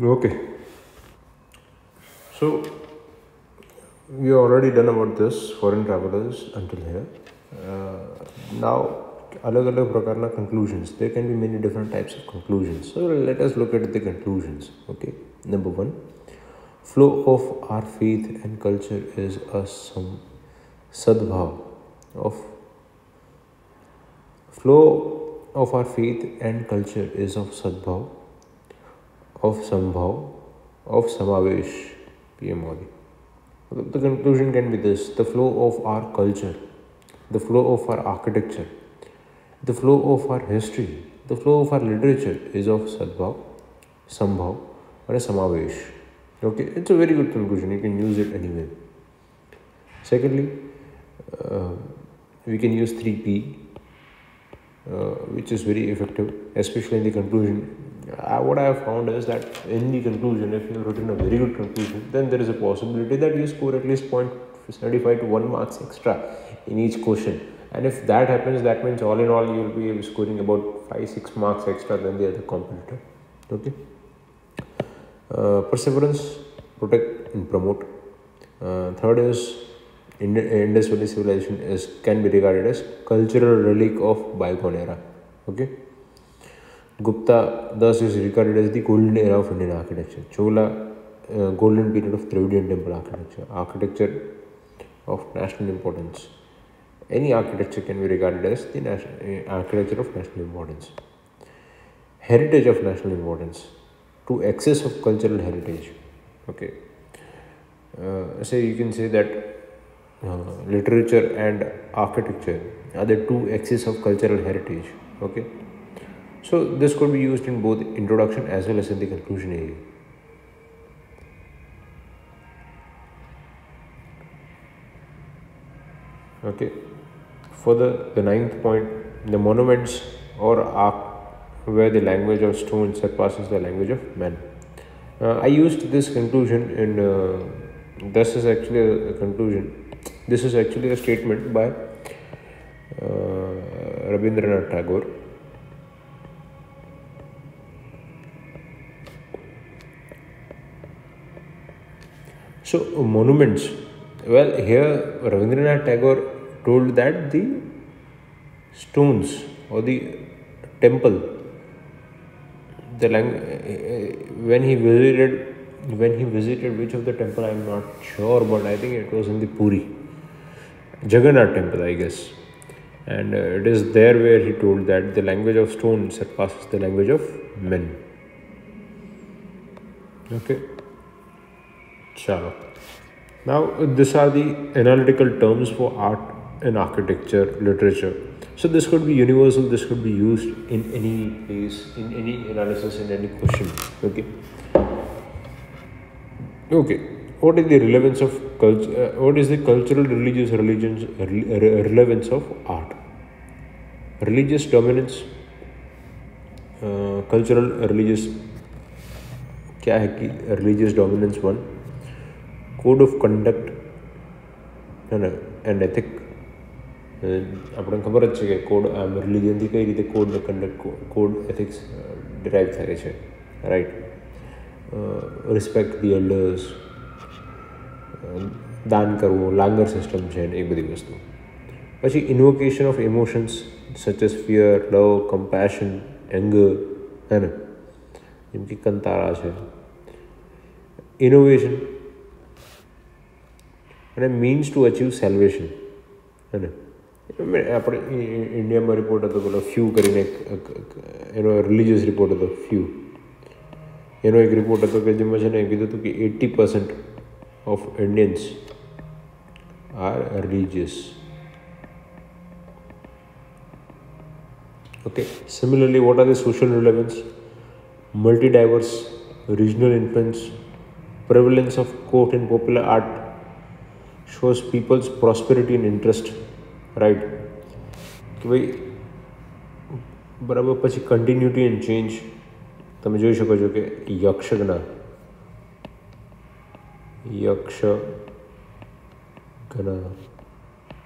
okay so we already done about this foreign travelers until here Now, uh, now conclusions there can be many different types of conclusions so let us look at the conclusions okay number one flow of our faith and culture is a some sadbhav of flow of our faith and culture is of sadbhav of sambhav, of Samavesh PM Modi. The conclusion can be this the flow of our culture, the flow of our architecture, the flow of our history, the flow of our literature is of Sadbhav, Sambhav, or a Samavesh. Okay, it's a very good conclusion, you can use it anywhere. Secondly, uh, we can use 3P, uh, which is very effective, especially in the conclusion I, what I have found is that in the conclusion, if you have written a very good conclusion, then there is a possibility that you score at least 0.75 to 1 marks extra in each question. And if that happens, that means all in all, you will be scoring about 5 6 marks extra than the other competitor. Okay. Uh, perseverance, protect, and promote. Uh, third is Indus Valley civilization is can be regarded as cultural relic of bygone era. Okay. Gupta thus is regarded as the golden era of Indian architecture. Chola, uh, golden period of Dravidian temple architecture, architecture of national importance. Any architecture can be regarded as the uh, architecture of national importance. Heritage of national importance to excess of cultural heritage. Okay, uh, say you can say that uh, literature and architecture are the two axes of cultural heritage. Okay. So this could be used in both introduction as well as in the conclusion area. Okay. for the ninth point, the monuments or arc where the language of stone surpasses the language of men. Uh, I used this conclusion and uh, this is actually a, a, conclusion. This is actually a statement by uh, Rabindranath Tagore So, monuments. Well, here Ravindranath Tagore told that the stones or the temple, the language eh, when he visited when he visited which of the temple I'm not sure, but I think it was in the Puri, Jagannath temple, I guess. And uh, it is there where he told that the language of stone surpasses the language of men. Okay. Chalo. Now, these are the analytical terms for art and architecture literature. So this could be universal, this could be used in any place, in any analysis, in any question. Okay. Okay. What is the relevance of culture? Uh, what is the cultural, religious, religions re re relevance of art? Religious dominance, uh, cultural, religious. क्या है कि religious dominance one. Code of conduct and ethic આપણને ખબર જ છે કે code આમ રિલિજનથી કઈ રીતે code conduct code ethics derive થાય છે રાઈટ રિસ્પેક્ટ ધી એલ્ડર્સ દાન કરવું લાંગર સિસ્ટમ છે એ બધી વસ્તુ પછી invocation of emotions such as fear love compassion anger હે ને જેમ કે કંતાળા છે innovation and a means to achieve salvation है ना આપણે ઇન્ડિયામાં રિપોર્ટ હતો પેલો ફ્યુ કરીને એક એનો રિલિજિયસ રિપોર્ટ હતો ફ્યુ એનો એક રિપોર્ટ હતો કે જેમાં છે ને કીધું હતું કે eighty percent of Indians are religious okay similarly what are the social relevance multi diverse regional influence prevalence of quote in popular art shows people's prosperity in interest right કે ભાઈ બરાબર પછી કન્ટિન્યુટી એન્ડ ચેન્જ તમે જોઈ શકો છો કે યક્ષગના યક્ષ ગના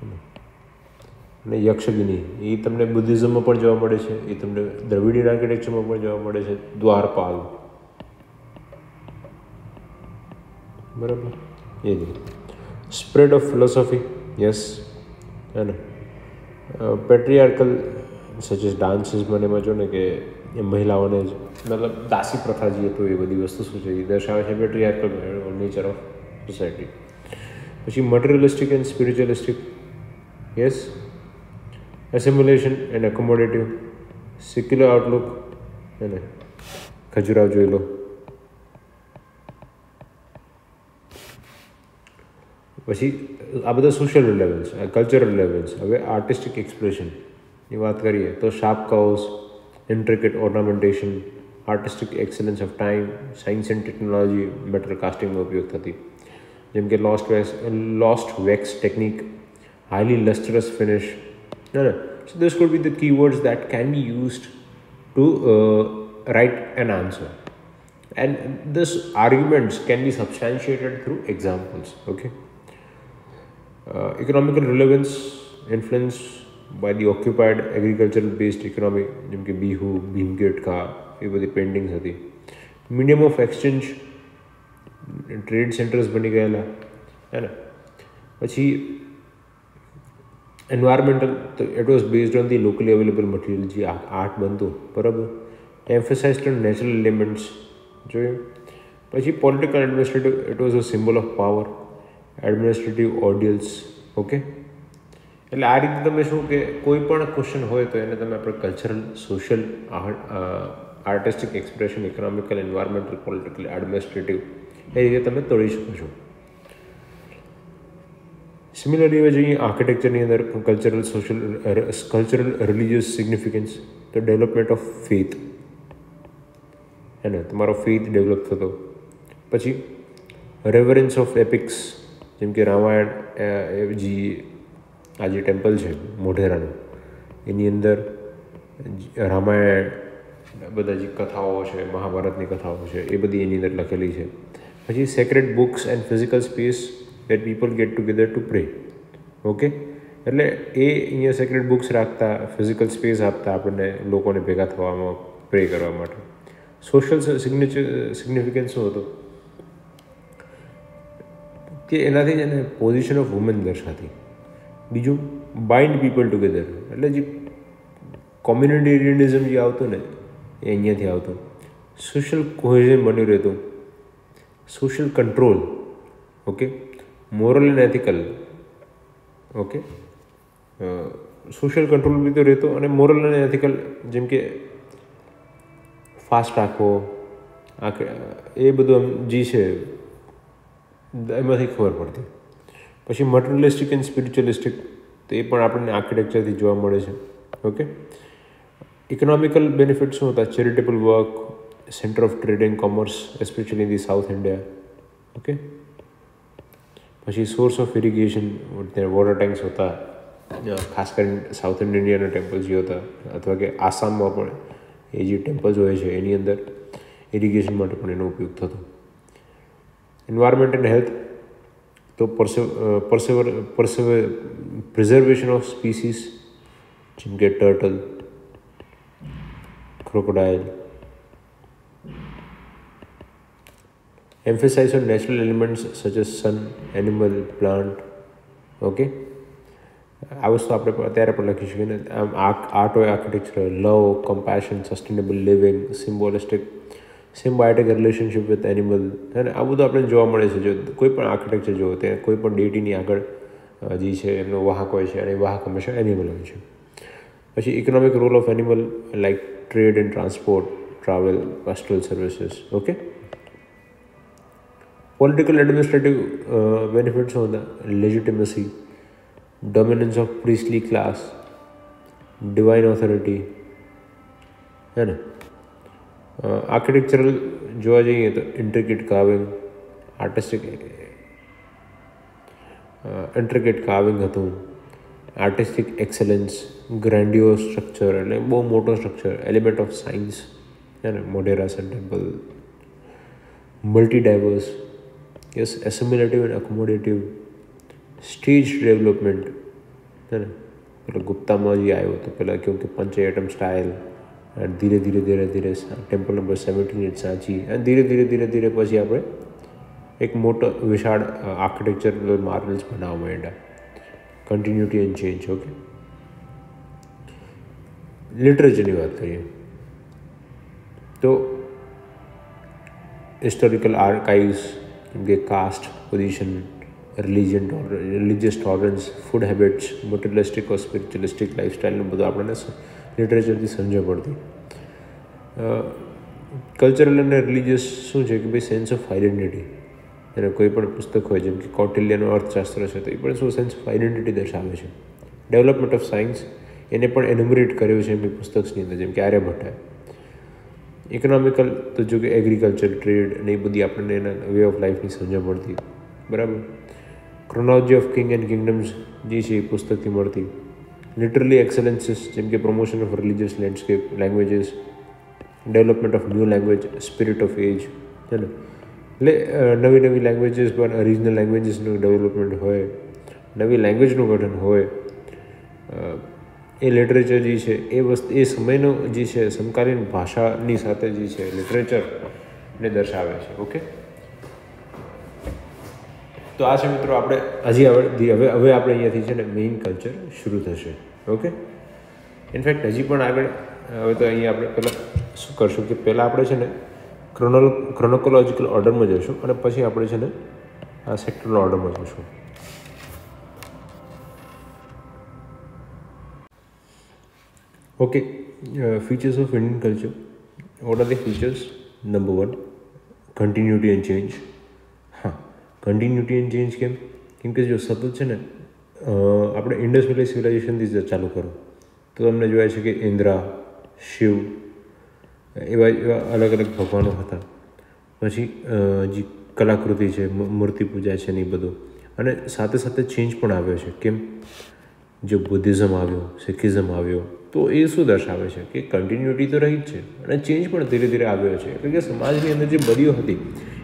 અને યક્ષગિની એ તમને બુદ્ધિઝમમાં પણ જોવા મળે છે એ તમને દ્રવિડિયન આર્કિટેક્ચરમાં પણ જોવા મળે છે દ્વારપાલ બરાબર એ જ રીતે स्प्रेड ऑफ फिलोसॉफी यस है न पेट्रियार्कल सचिज डांसेस मैंने जो ने कि महिलाओं ने मतलब दासी प्रथा जी तो ये बड़ी वस्तु शू दर्शा है पेट्रियार्कल नेचर ऑफ सोसायटी पीछे materialistic and spiritualistic yes assimilation and accommodative secular outlook है ना जो लो પછી આ બધા સોશિયલ રિલેવન્સ કલ્ચરલ રિલેવન્સ હવે આર્ટિસ્ટિક એક્સપ્રેશનની વાત કરીએ તો sharp cows intricate ornamentation artistic excellence of time science and technology metal કાસ્ટિંગનો ઉપયોગ થતી જેમ કે lost wax lost wax technique highly lustrous finish ને so this could be the keywords that can be used to write an answer and this arguments can be substantiated through examples okay economical uh, economical relevance by by occupied agriculture based economy economy जिनके बीहू भीमगेट का ये बड़ी pendings थी medium of exchange trade centres बनी गए ना है ना पची एनवायरमेंटल तो it was based on the locally available material ji art बनतो पर अब एम्फेसाइज ऑन नेचुरल एलिमेंट्स जो पची political administrative it was a symbol of power administrative audience okay એટલે આ રીતે તમે શું કે કોઈ પણ ક્વેશ્ચન હોય તો એને તમે આપણે cultural social artistic expression economical environmental political administrative એ રીતે તમે તોડી શકો છો સિમિલરલી હવે જોઈએ આર્કિટેક્ચરની અંદર cultural social cultural religious significance તો ડેવલપમેન્ટ ઓફ ફેથ હે ને તમારો ફેથ ડેવલપ થતો પછી રેવરન્સ ઓફ એપિક્સ જેમ કે રામાયણ જી આ જે ટેમ્પલ છે મોઢેરાનું એની અંદર રામાયણ બધા જે કથાઓ છે મહાભારતની કથાઓ છે એ બધી એની અંદર લખેલી છે પછી sacred books and physical space that people get together to pray okay એટલે એ અહીંયા સેક્રેટ બુક્સ રાખતા ફિઝિકલ સ્પેસ આપતા આપણને લોકોને ભેગા થવામાં પ્રે કરવા માટે સોશિયલ સિગ્નેચર સિગ્નિફિકન્સ શું હતું કે એનાથી જને પોઝિશન ઓફ વુમેન દર્શાતી બીજો બાઈન્ડ પીપલ ટુગેધર એટલે જે કમ્યુનિટી ઓરિએન્ટેરિઝમ જે આવતું ને એ અહીંયાથી આવતું સોશિયલ કોહેઝન મળતો હતો social control okay moral ethical okay social control બીતો હતો અને મોરલ એથિકલ જેમ કે ફાસ્ટ ટ્રેક ઓ આ એ બધું જી છે એમેરિક ખબર પડતી પછી મટર્લિસ્ટિક એન સ્પિરિચ્યુલિસ્ટિક તે પણ આપણે આર્કિટેક્ચર થી જોવા મળે છે ઓકે ઇકોનોમિકલ બેનિફિટસ હોતા charitable work centre of trading commerce especially in the south India okay પછી source of irrigation were there water tanks હોતા ખાસકર સાઉથ ઇન્ડિયન નો ટેમ્પલ્સ જોતા અથવા કે આસામ માં પડે એજી ટેમ્પલ્સ હોય છે એની અંદર ઇરિગેશન માટે પણ એનો ઉપયોગ થતો environment and health तो परसेवर परसेवर प्रिजर्वेशन ऑफ स्पीसीज जिनके turtle crocodile emphasize on natural elements such as sun animal plant okay આ વસ્તુ આપણે ત્યારે પણ લખી શકીએ ને આમ art of architecture love compassion sustainable living symbolistic symbiotic relationship with animal અને આ બધું આપણે જોવા મળે છે જો કોઈ પણ આર્કિટેક્ચર જુઓ ત્યાં કોઈ પણ ડેટીની આગળ જે છે એમનો વાહક હોય છે અને વાહક હંમેશા એનિમલ હોય છે પછી economic role of animal like trade and transport travel postal services okay political administrative benefits on the legitimacy dominance of priestly class divine authority હે ને આર્કિટેક્ચરલ જોવા જઈએ તો intricate carving artistic intricate carving હતું artistic excellence grandiose structure એટલે બહુ મોટો structure element of science હે ને Modhera sun temple multi diverse yes assimilative and accommodative stage development હે ને પેલો ગુપ્તામાં જે આવ્યો હતો પહેલાં કેવું કે પંચાયટમ સ્ટાઇલ અને ધીરે ધીરે ધીરે ધીરે સર ટેમ્પલ નંબર 17 ઇટ્સ આજી અને ધીરે ધીરે ધીરે ધીરે પછી આપણે એક મોટો વિશાળ આર્કિટેક્ચરલ માર્વેલ્સ બનાવવાનો છે continuity and change okay literary વાત કરીએ તો હિસ્ટોરિકલ આર્કાઇઝ કે cast પોઝિશનમેન્ટ religious religious orange food habits mutualistic or スピ ritualistic lifestyle બધું આપણે લિટરેચરથી સમજ પડતી કલ્ચરલ અને રિલિજિયસ શું છે કે ભાઈ સેન્સ ઓફ આઈડેન્ટિટી એને કોઈ પણ પુસ્તક હોય જેમ કે કૌટિલ્યનું અર્થશાસ્ત્ર છે તો એ પણ શું સેન્સ ઓફ આઈડેન્ટિટી દર્શાવે છે ડેવલપમેન્ટ ઓફ સાયન્સ એને પણ એન્યુમરેટ કર્યું છે એમની પુસ્તકની અંદર જેમ કે આર્યભટ્ટાએ ઇકોનોમિકલ તો જો કે એગ્રીકલ્ચર ટ્રેડ અને એ બધી આપણને એના વે ઓફ લાઈફની સમજણ મળતી બરાબર chronology of king and kingdoms જે છે એ પુસ્તકથી મળતી લિટરલી એક્સેલન્સીસ જેમ કે promotion of religious landscape languages development of new language spirit of age હે ને એટલે નવી નવી લેંગ્વેજીસ પણ રિજનલ લેંગ્વેજીસનું ડેવલપમેન્ટ હોય નવી લેંગ્વેજનું ગઠન હોય એ લિટરેચર જે છે એ વસ્તુ એ સમયનો જે છે સમકાલીન ભાષાની સાથે જે છે લિટરેચરને દર્શાવે છે ઓકે તો આ છે મિત્રો આપણે હજી આવડતી હવે હવે આપણે અહીંયાથી છે ને મેઇન કલ્ચર શરૂ થશે ઓકે ઇનફેક્ટ હજી પણ આગળ હવે તો અહીંયા આપણે પહેલાં શું કરશું કે પહેલાં આપણે છે ને ક્રોનોલ ક્રોનોકોલોજીકલ ઓર્ડરમાં જઈશું અને પછી આપણે છે ને આ સેક્ટરનો ઓર્ડરમાં જઈશું okay features of Indian culture what are the features number one continuity and change continuity change કેમ કેમ કે જો સતત છે ને આપણે ઇન્ડસ વેલી સિવિલાઇઝેશનથી જ ચાલુ કરો તો તમને જોવાય છે કે ઇન્દ્રા શિવ એવા એવા અલગ અલગ ભગવાનો હતા પછી જે કલાકૃતિ છે મૂર્તિ પૂજા છે ને એ બધું અને સાથે સાથે ચેન્જ પણ આવ્યો છે કેમ જો બુદ્ધિઝમ આવ્યો શીખિઝમ આવ્યો તો એ શું દર્શાવે છે કે કન્ટિન્યુટી તો રહી જ છે અને ચેન્જ પણ ધીરે ધીરે આવ્યો છે એટલે કે સમાજની અંદર જે બદીઓ હતી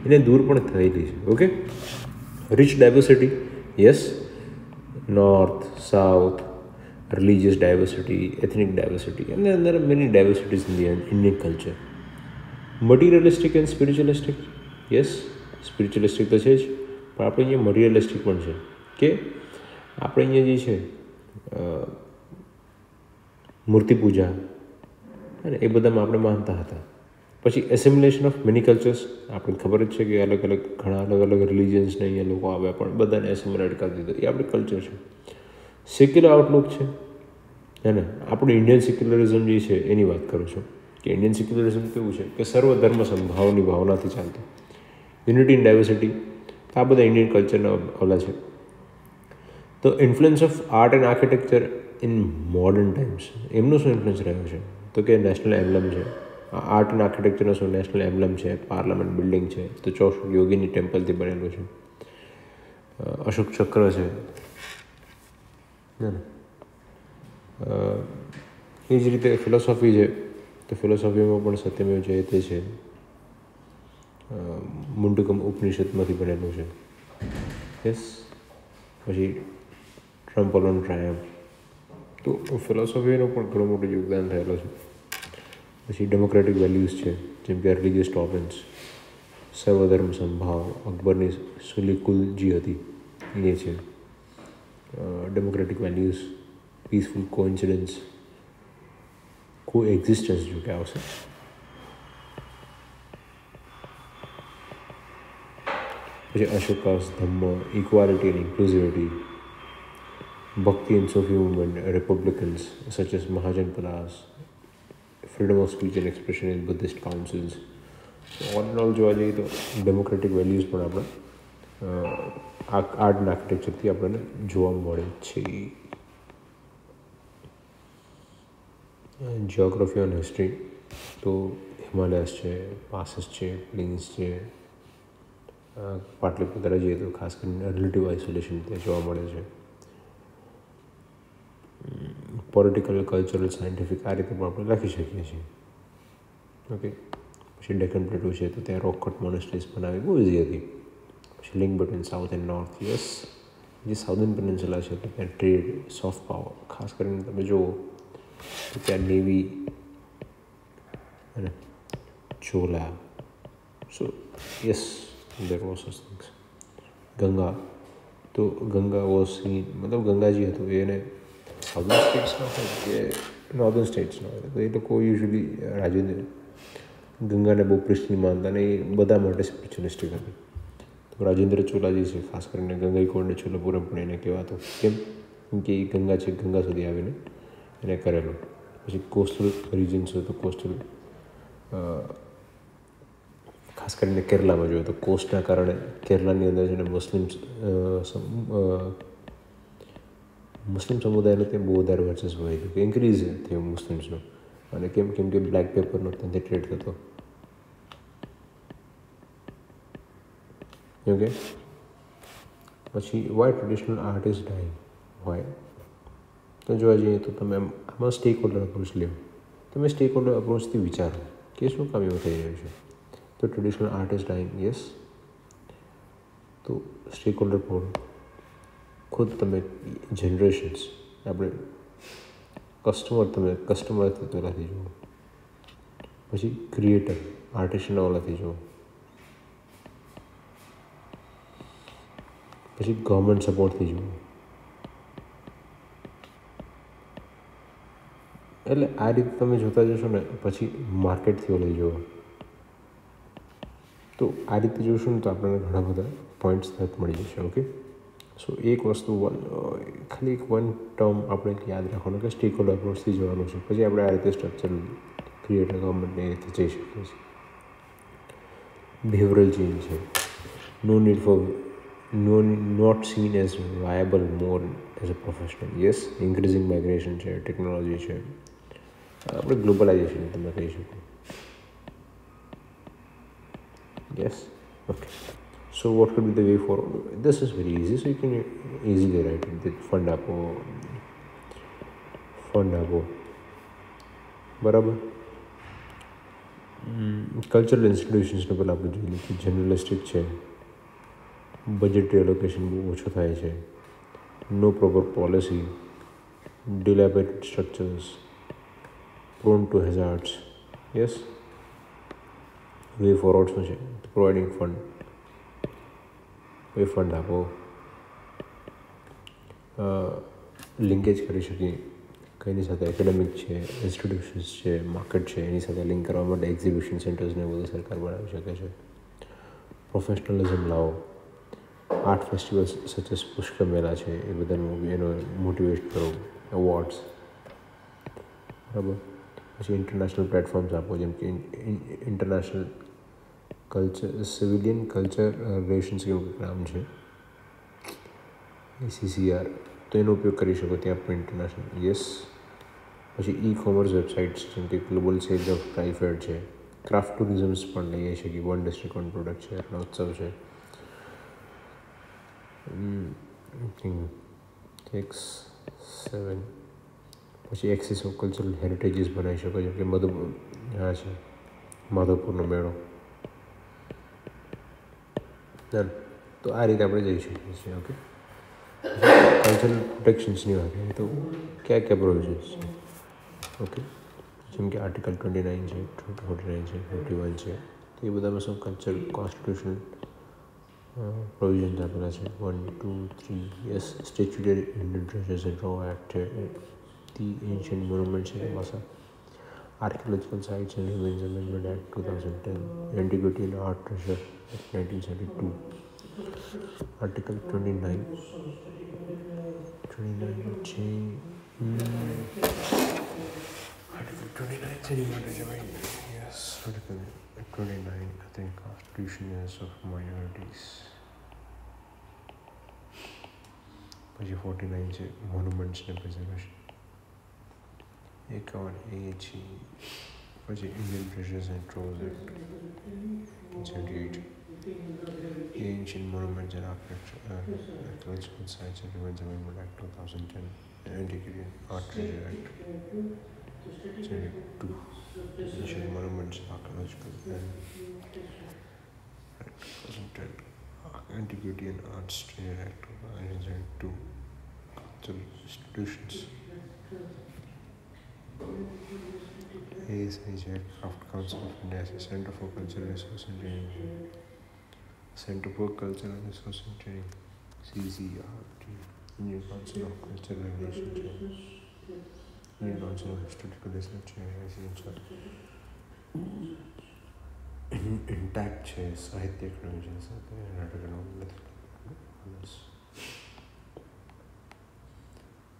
એને દૂર પણ થયેલી છે okay rich diversity yes north south religious diversity ethnic diversity and અંદર many are many diversities in materialistic and spiritualistic yes spiritualistic તો છે જ પણ આપણે અહીંયા મટીરિયલિસ્ટિક પણ છે કે આપણે અહીંયા જે છે મૂર્તિ પૂજા અને એ બધામાં આપણે માનતા હતા પછી એસિમ્યુલેશન ઓફ મેની કલ્ચર્સ આપણને ખબર જ છે કે અલગ અલગ ઘણા અલગ અલગ રિલિજન્સના અહીંયા લોકો આવ્યા પણ બધાને એસિમ્યુલેટ કરી દીધો એ આપણી કલ્ચર છે સેક્યુલર આઉટલુક છે હે ને આપણું ઇન્ડિયન સિક્યુલરિઝમ જે છે એની વાત કરું છું કે ઇન્ડિયન સિક્યુલરિઝમ કેવું છે કે સર્વ ધર્મ સંભાવની ભાવનાથી ચાલતું યુનિટી ઇન ડાયવર્સિટી આ બધા ઇન્ડિયન કલ્ચરના ઓલા છે તો influence of art and architecture in modern times એમનું શું ઇન્ફ્લુઅન્સ રહ્યું છે તો કે નેશનલ એમ્બલમ છે આર્ટ અને આર્કિટેક્ચરનો શું નેશનલ એમ્બલમ છે પાર્લામેન્ટ બિલ્ડિંગ છે તો ચોસઠ યોગીની ટેમ્પલથી બનેલું છે અશોક ચક્ર છે એ જ રીતે ફિલોસોફી છે તો ફિલોસોફીમાં પણ સત્યમેવ જયતે છે મુંડુકમ ઉપનિષદમાંથી બનેલું છે યસ પછી ટ્રમ્પલ ઓન ટ્રાયમ તો ફિલોસોફીનું પણ ઘણું મોટું યોગદાન થયેલું છે પછી ડેમોક્રેટિક વેલ્યુઝ છે જેમ કે રિલિજિયસ ટોલરન્સ સર્વધર્મ સંભાવ અકબરની સુલીકુલજી હતી એ છે democratic values peaceful coincidence coexistence જો કે આવશે પછી અશોકાસ ધમ્મ ઇક્વાલિટી એન્ડ ઇન્ક્લુઝિવિટી ભક્તિ and Sufi movement republicans such as mahajan Palas freedom of speech and expression in Buddhist councils all and all જોવા જઈએ તો ડેમોક્રેટિક વેલ્યુઝ પણ આપણે આર્ટ એન્ડ આર્કિટેક્ચરથી આપણને જોવા મળે છે જિયોગ્રાફી ઓન હિસ્ટ્રી તો હિમાલયસ છે પાસીસ છે પ્લેન્સ છે પાટલીપુત્રા જઈએ તો ખાસ કરીને રિલેટિવ આઇસોલેશન ત્યાં જોવા મળે છે પોલિટિકલ કલ્ચરલ સાયન્ટિફિક આ રીતે પણ આપણે લખી શકીએ છીએ ઓકે પછી ડેકન પ્લેટો છે તો ત્યાં રોકટ મોનેસ્ટ્રીઝ બનાવી બહુ ઇઝી હતી પછી link between south and north us જે સાઉથન પેનિન્સ્યુલા છે તો ત્યાં ટ્રેડ સોફ્ટ પાવર ખાસ કરીને તમે જુઓ તો ત્યાં નેવી અને Chola so yes there was things Ganga તો ગંગા વોઝ મતલબ ગંગાજી હતું એને સાઉથન સ્ટેટ્સનો હોય કે નોર્ધન સ્ટેટ્સનો હોય તો એ લોકો યુઝલી રાજેન્દ્ર ગંગાને બહુ પ્રિસ્ટની માનતા અને એ બધા માટે સ્પિરિચ્યુઅલિસ્ટિક હતી તો રાજેન્દ્ર ચોલાજી છે ખાસ કરીને ગંગાઈકોડને ચોલપુરમ પણ એને કહેવાતો કેમ કે એ ગંગા છે ગંગા સુધી આવીને એને કરેલું પછી કોસ્ટલ રિજન્સ છે તો કોસ્ટલ ખાસ કરીને કેરલામાં જોયો તો કોસ્ટના કારણે કેરલાની અંદર છે ને મુસ્લિમ मुस्लिम समुदाय में बूध धर्मर्स वाइज इंक्रीज थे मुस्लिम्स में मतलब कि क्योंकि ब्लैक पेपर का तंदे ट्रेड कर तो ये के પછી Y traditional artist dye Y तो जो ആയിയേതു তো നമ്മൾ മസ്തിേക്ക് ഓൾർ പുരസ് ലേം তো മെസ്തിേക്ക് ഓൾർ അപ്രോച്ച് ദി വിചാർ കേשו കവിയോ തയി രഹേ ജോ ചേ તો ട്രഡിഷണൽ ആർട്ടിസ്റ്റ് ഡൈസ് તો സ്റ്റേക്ക് ഹോൾഡർ പോൾ ખુદ તમે જનરેશન્સ આપણે કસ્ટમર તમે કસ્ટમર પહેલાંથી જુઓ પછી ક્રિએટર આર્ટિસ્ટના ઓલાથી જુઓ પછી ગવર્મેન્ટ સપોર્ટથી જુઓ એટલે આ રીતે તમે જોતા જશો ને પછી માર્કેટથી ઓલે જુઓ તો આ રીતે જોશો ને તો આપણને ઘણા બધા પોઈન્ટ્સ મળી જશે ઓકે सो एक वस्तु वन खाली एक वन टर्म तो अपने याद रखा कि स्टेक होल्डर अप्रोच थी जानू पे आप आ रीते स्ट्रक्चर क्रिएट गवर्मेंट ने रीते जाइ बिहेवियल चेन्ज है no need for no not seen as viable more as a professional yes increasing migration है टेक्नोलॉजी है आप ग्लोबलाइजेशन तब कही yes okay so what could be the way forward this is very easy so you can easily write it fund आपको fund आपको बराबर cultural ઇન્સ્ટિટ્યુશન્સને પણ આપણે જોઈ લઈએ જર્નલિસ્ટિક છે બજેટરી એલોકેશન બહુ ઓછું થાય છે no proper policy dilapidated structures prone to hazards yes way forward શું છે પ્રોવાઇડિંગ ફંડ રિફંડ આપો લિંકેજ કરી શકીએ કંઈની સાથે એકેડેમિક છે ઇન્સ્ટિટ્યુશન્સ છે માર્કેટ છે એની સાથે લિંક કરવા માટે એક્ઝિબિશન સેન્ટર્સને બધું સરકાર બનાવી શકે છે પ્રોફેશનલિઝમ લાવો art festivals such as Pushkar Mela છે એ બધાને એનો મોટિવેટ કરો એવોર્ડ્સ બરાબર પછી ઇન્ટરનેશનલ પ્લેટફોર્મ્સ આપો જેમ કે international culture civilian culture relationship એવું કંઈક નામ છે એસીસીઆર તો એનો ઉપયોગ કરી શકો ત્યાં પણ છે યસ પછી ઈ કોમર્સ વેબસાઇટ્સ જેમ કે ગ્લોબલ સેલ્સ ઓફ ટ્રાઇફેડ છે ક્રાફ્ટ ટુરિઝમ્સ પણ લઈએ છીએ કે વન ડિસ્ટ્રિક્ટ વન પ્રોડક્ટ છે રણોત્સવ છે સિક્સ સેવન પછી એક્સિસ ઓફ કલ્ચરલ હેરિટેજીસ બનાવી શકો જેમ કે મધુ હા છે માધવપુરનો મેળો ચાલો તો આ રીતે આપણે જઈ શકીએ છીએ ઓકે કલ્ચરલ પ્રોટેક્શન્સની વાત કરીએ તો કયા કયા પ્રોવિઝન્સ છે ઓકે જેમ કે આર્ટિકલ ટ્વેન્ટી નાઇન છે ફોર્ટી નાઇન છે ફિફ્ટી વન છે તો એ બધામાં સૌ કલ્ચર કોન્સ્ટિટ્યુશનલ પ્રોવિઝન્સ આપેલા છે one two three yes statutory ઇન્ડ્રસ and row act છે ધી એન્શિયન્ટ મોન્યુમેન્ટ છે પાછા archaeological sites and remains amendment act two thousand ten antiquity and art treasure 1972 article 29 29 J article 29 yes article 29 I think constitution is of minorities પછી forty nine છે મોન્યુમેન્ટ્સને preservation એકાવન એ છે પછી Indian treasures and trove act uh, the Ancient monuments and archaeological uh, sites and ruins amendment act 2010 antiquarian art treasure act two. ancient monuments archaeological and 2010 antiquarian art treasure act two. cultural institutions ASIJ Craft Council of India Center for Cultural Resources and Center for Cultural and Social Training, CCRT, New Council of Cultural Regulation Chair, Indian Council of Historical Research and Chair, ICHR, Intact Chair, Sahitya Academy Chair, Natak Academy, others.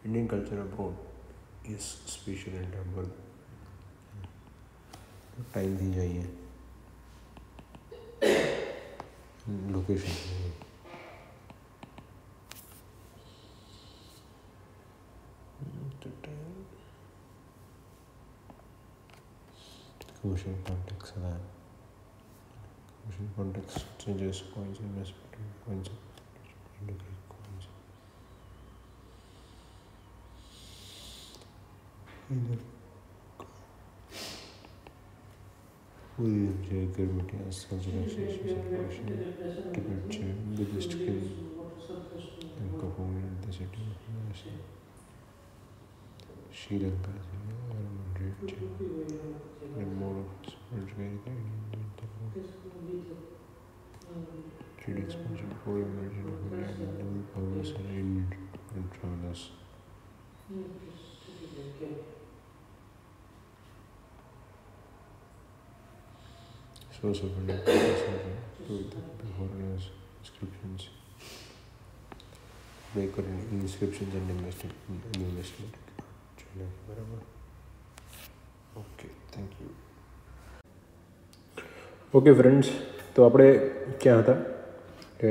Indian culture abroad is special and humble. Time दी जाइए location commercial context అలా commercial context changes coins investment coins coins either William J. Gilbert as conservationist and conservation, Gilbert J. Buddhist Kid, and Kapoor in the city of Nasa. Sri Lanka, as you know, and Mandir J. And more of the Spurge Vedic and Indian temple. Sri Lanka's Spurge before the emergence of India and the It's also very possible to the foreigners' inscriptions, breaker inscriptions and investment, investment. China, બરાબર okay thank you okay friends તો આપણે ક્યાં હતા કે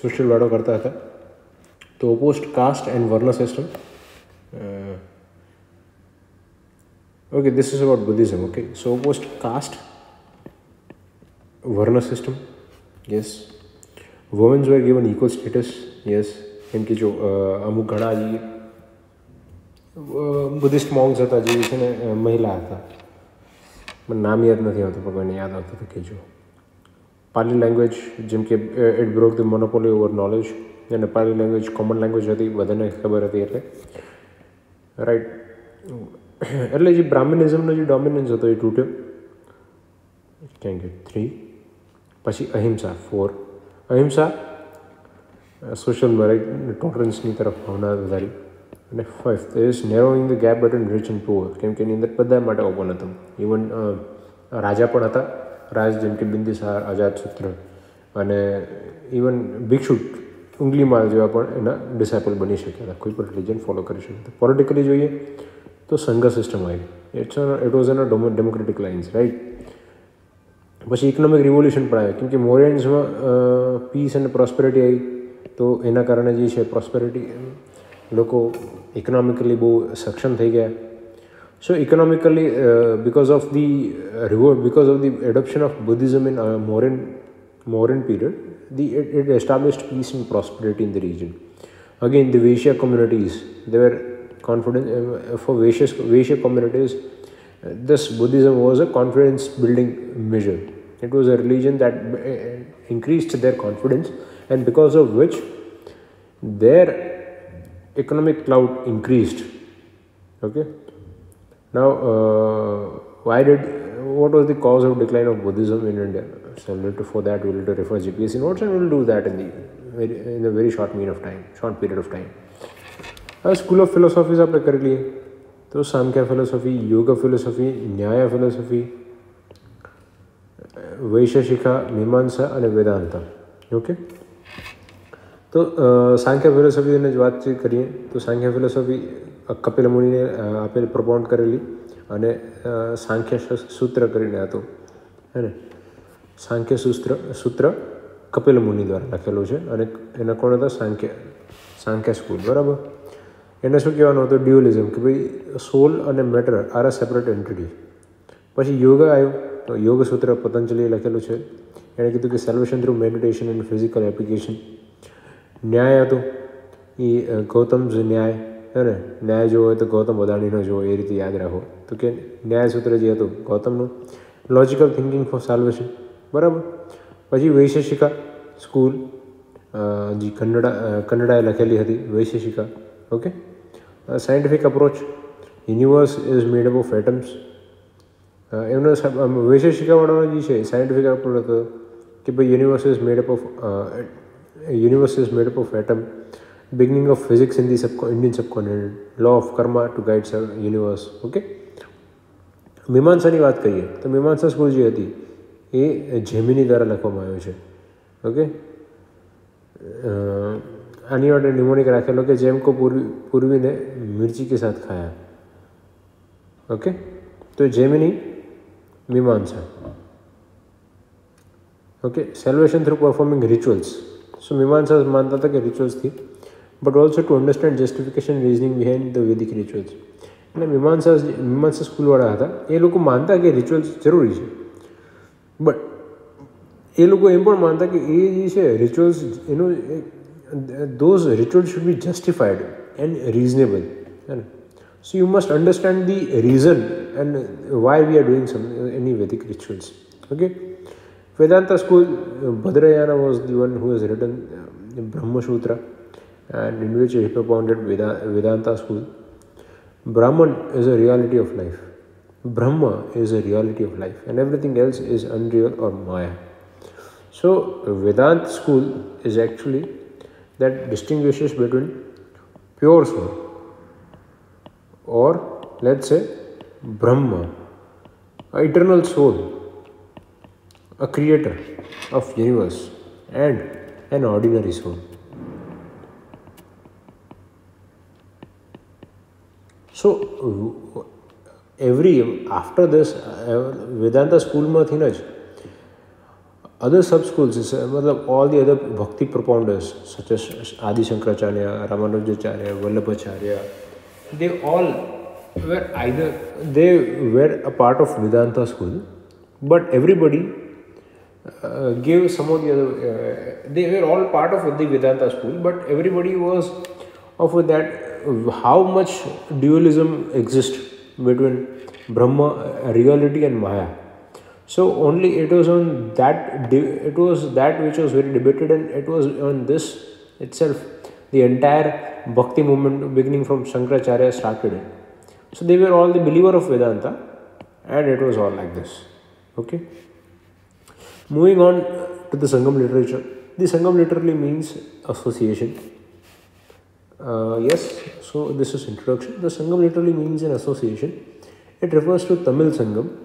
social વાડો કરતા હતા તો opposed caste and varna system okay this is about buddhism okay so post caste वर्नो system yes women's were given equal status yes इनके जो अमुक घड़ा जी वो बुद्धिस्ट मॉन्क्स હતા જે થને મહિલા હતા મને નામ યાદ ન થતું પણ મને યાદ આવતું તો કહેજો पाली लैंग्वेज જેમ કે it broke the monopoly over knowledge કે નેપાળી લેંગ્વેજ કોમન લેંગ્વેજ જો દિ બધને ખબર હતી એટલે રાઈટ એટલે જે બ્રાહ્મનિઝમ નો જે ડોમિનન્સ હતો એ તૂટ્યો કેન્ગે 3 પછી અહિંસા ફોર અહિંસા સોશિયલ ટોલરન્સની તરફ ભાવના વધારી અને fifth is narrowing the gap but between rich and poor કેમ કે એની અંદર બધા માટે ઓપન હતો ઇવન રાજા પણ હતા રાજ જેમ કે બિંદિસાર આઝાદ સૂત્ર અને ઇવન ભિક્ષુક ઉંગલીમાલ જેવા પણ એના ડિસાઇપલ બની શક્યા હતા કોઈ પણ રિલિજન ફોલો કરી શકતા પોલિટિકલી જોઈએ તો સંઘ સિસ્ટમ આવી it's it was an democratic lines right बस इकोनोमिक रिवोल्यूशन पर आया क्योंकि मौर्यंस में पीस एंड प्रॉस्पेरिटी आई तो इन कारण है जी से प्रॉस्पेरिटी लोगों इकोनॉमिकली बहुत सक्षम થઈ ગયા so economically because of the because of the adoption of Buddhism in Mauryan Mauryan period the it established peace and prosperity in the region again the Vaishya communities they were confidence for Vaishya Vaishya communities This Buddhism was a confidence building vision it was a religion that uh, increased their confidence, and because of which their economic clout increased. Okay. Now, uh, why did what was the cause of decline of Buddhism in India? So, for that, we'll refer GPS notes, and we'll do that in the in a very short mean of time, short period of time. school of philosophies आपने कर लिए तो Sankhya philosophy, yoga philosophy, nyaya philosophy. વૈશેષિકા મીમાંસા અને Vedanta okay તો સાંખ્ય ફિલોસોફીની જ વાતચીત કરીએ તો સાંખ્ય ફિલોસોફી કપિલ મુનિને આપેલી પ્રપોન્ટ કરેલી અને સાંખ્ય સૂત્ર કરીને હતું હે ને સાંખ્ય સૂત્ર સૂત્ર કપિલ મુનિ દ્વારા લખેલું છે અને એના કોણ હતા સાંખ્ય સાંખ્ય સ્કૂલ બરાબર એને શું કહેવાનું હતું ડ્યુઅલિઝમ કે ભાઈ સોલ અને matter are a separate entity પછી યોગા આવ્યું तो योग सूत्र पतंजलि लखेलू है ऐसे कीधु कि salvation through meditation and physical application Nyaya तो ये गौतम जो न्याय है न्याय जो हो तो गौतम बदाणी जो ये रीति याद रखो तो कि न्याय सूत्र जी तो Gautam logical thinking for salvation बराबर पची वैशेषिका स्कूल जी कन्नडा कन्नडाए लखेली थी Vaisheshika okay scientific approach universe is made up of atoms એમનો વિશેષ શીખવાડવાનો જે છે સાયન્ટિફિક આપણો હતો કે ભાઈ universe is made up of universe is made up of atom beginning of physics in the સબકો Indian subcontinent law of karma to guides universe okay મીમાંસાની વાત કરીએ તો મીમાંસા સ્કૂલ જે હતી એ જેમિની દ્વારા લખવામાં આવ્યો છે ઓકે આની માટે ન્યુમોનિક રાખેલો કે જેમ કો પૂર્વી પૂર્વીને મિર્ચી કે સાથ ખાયા ઓકે તો Jaimini Mimamsa okay celebration through performing rituals so Mimamsa मानता था कि रिचुअल्स थी but also to understand justification reasoning behind the Vedic rituals ना मीमांसा मीमांसा स्कूल वाला था ये लोग मानता कि रिचुअल्स जरूरी है बट ये लोग एम मानता कि ये rituals you know those rituals should be justified and reasonable है ना So you must understand the reason and why we are doing some any Vedic rituals. Okay. Vedanta school, uh, Bhadrayana was the one who has written uh, Brahma Sutra and in which he propounded Vedanta school. Brahman is a reality of life. Brahma is a reality of life and everything else is unreal or Maya. So Vedanta school is actually that distinguishes between pure soul और लेट से Brahma eternal soul a creator of universe and an ordinary soul so every after this Vedanta school में थी ज other sub school मतलब all the other bhakti propounders such आदि Ramanujacharya Vallabhacharya they all were either they were a part of Vedanta school, but everybody uh, gave some of the other. Uh, they were all part of the Vedanta school, but everybody was of that. How much dualism exists between Brahma, uh, reality, and Maya? So only it was on that. It was that which was very debated, and it was on this itself the entire bhakti movement beginning from Shankaracharya started it. So they were all the believer of Vedanta and it was all like this. Okay. Moving on to the Sangam literature. The Sangam literally means association. Uh, yes, so this is introduction. The Sangam literally means an association. It refers to Tamil Sangam,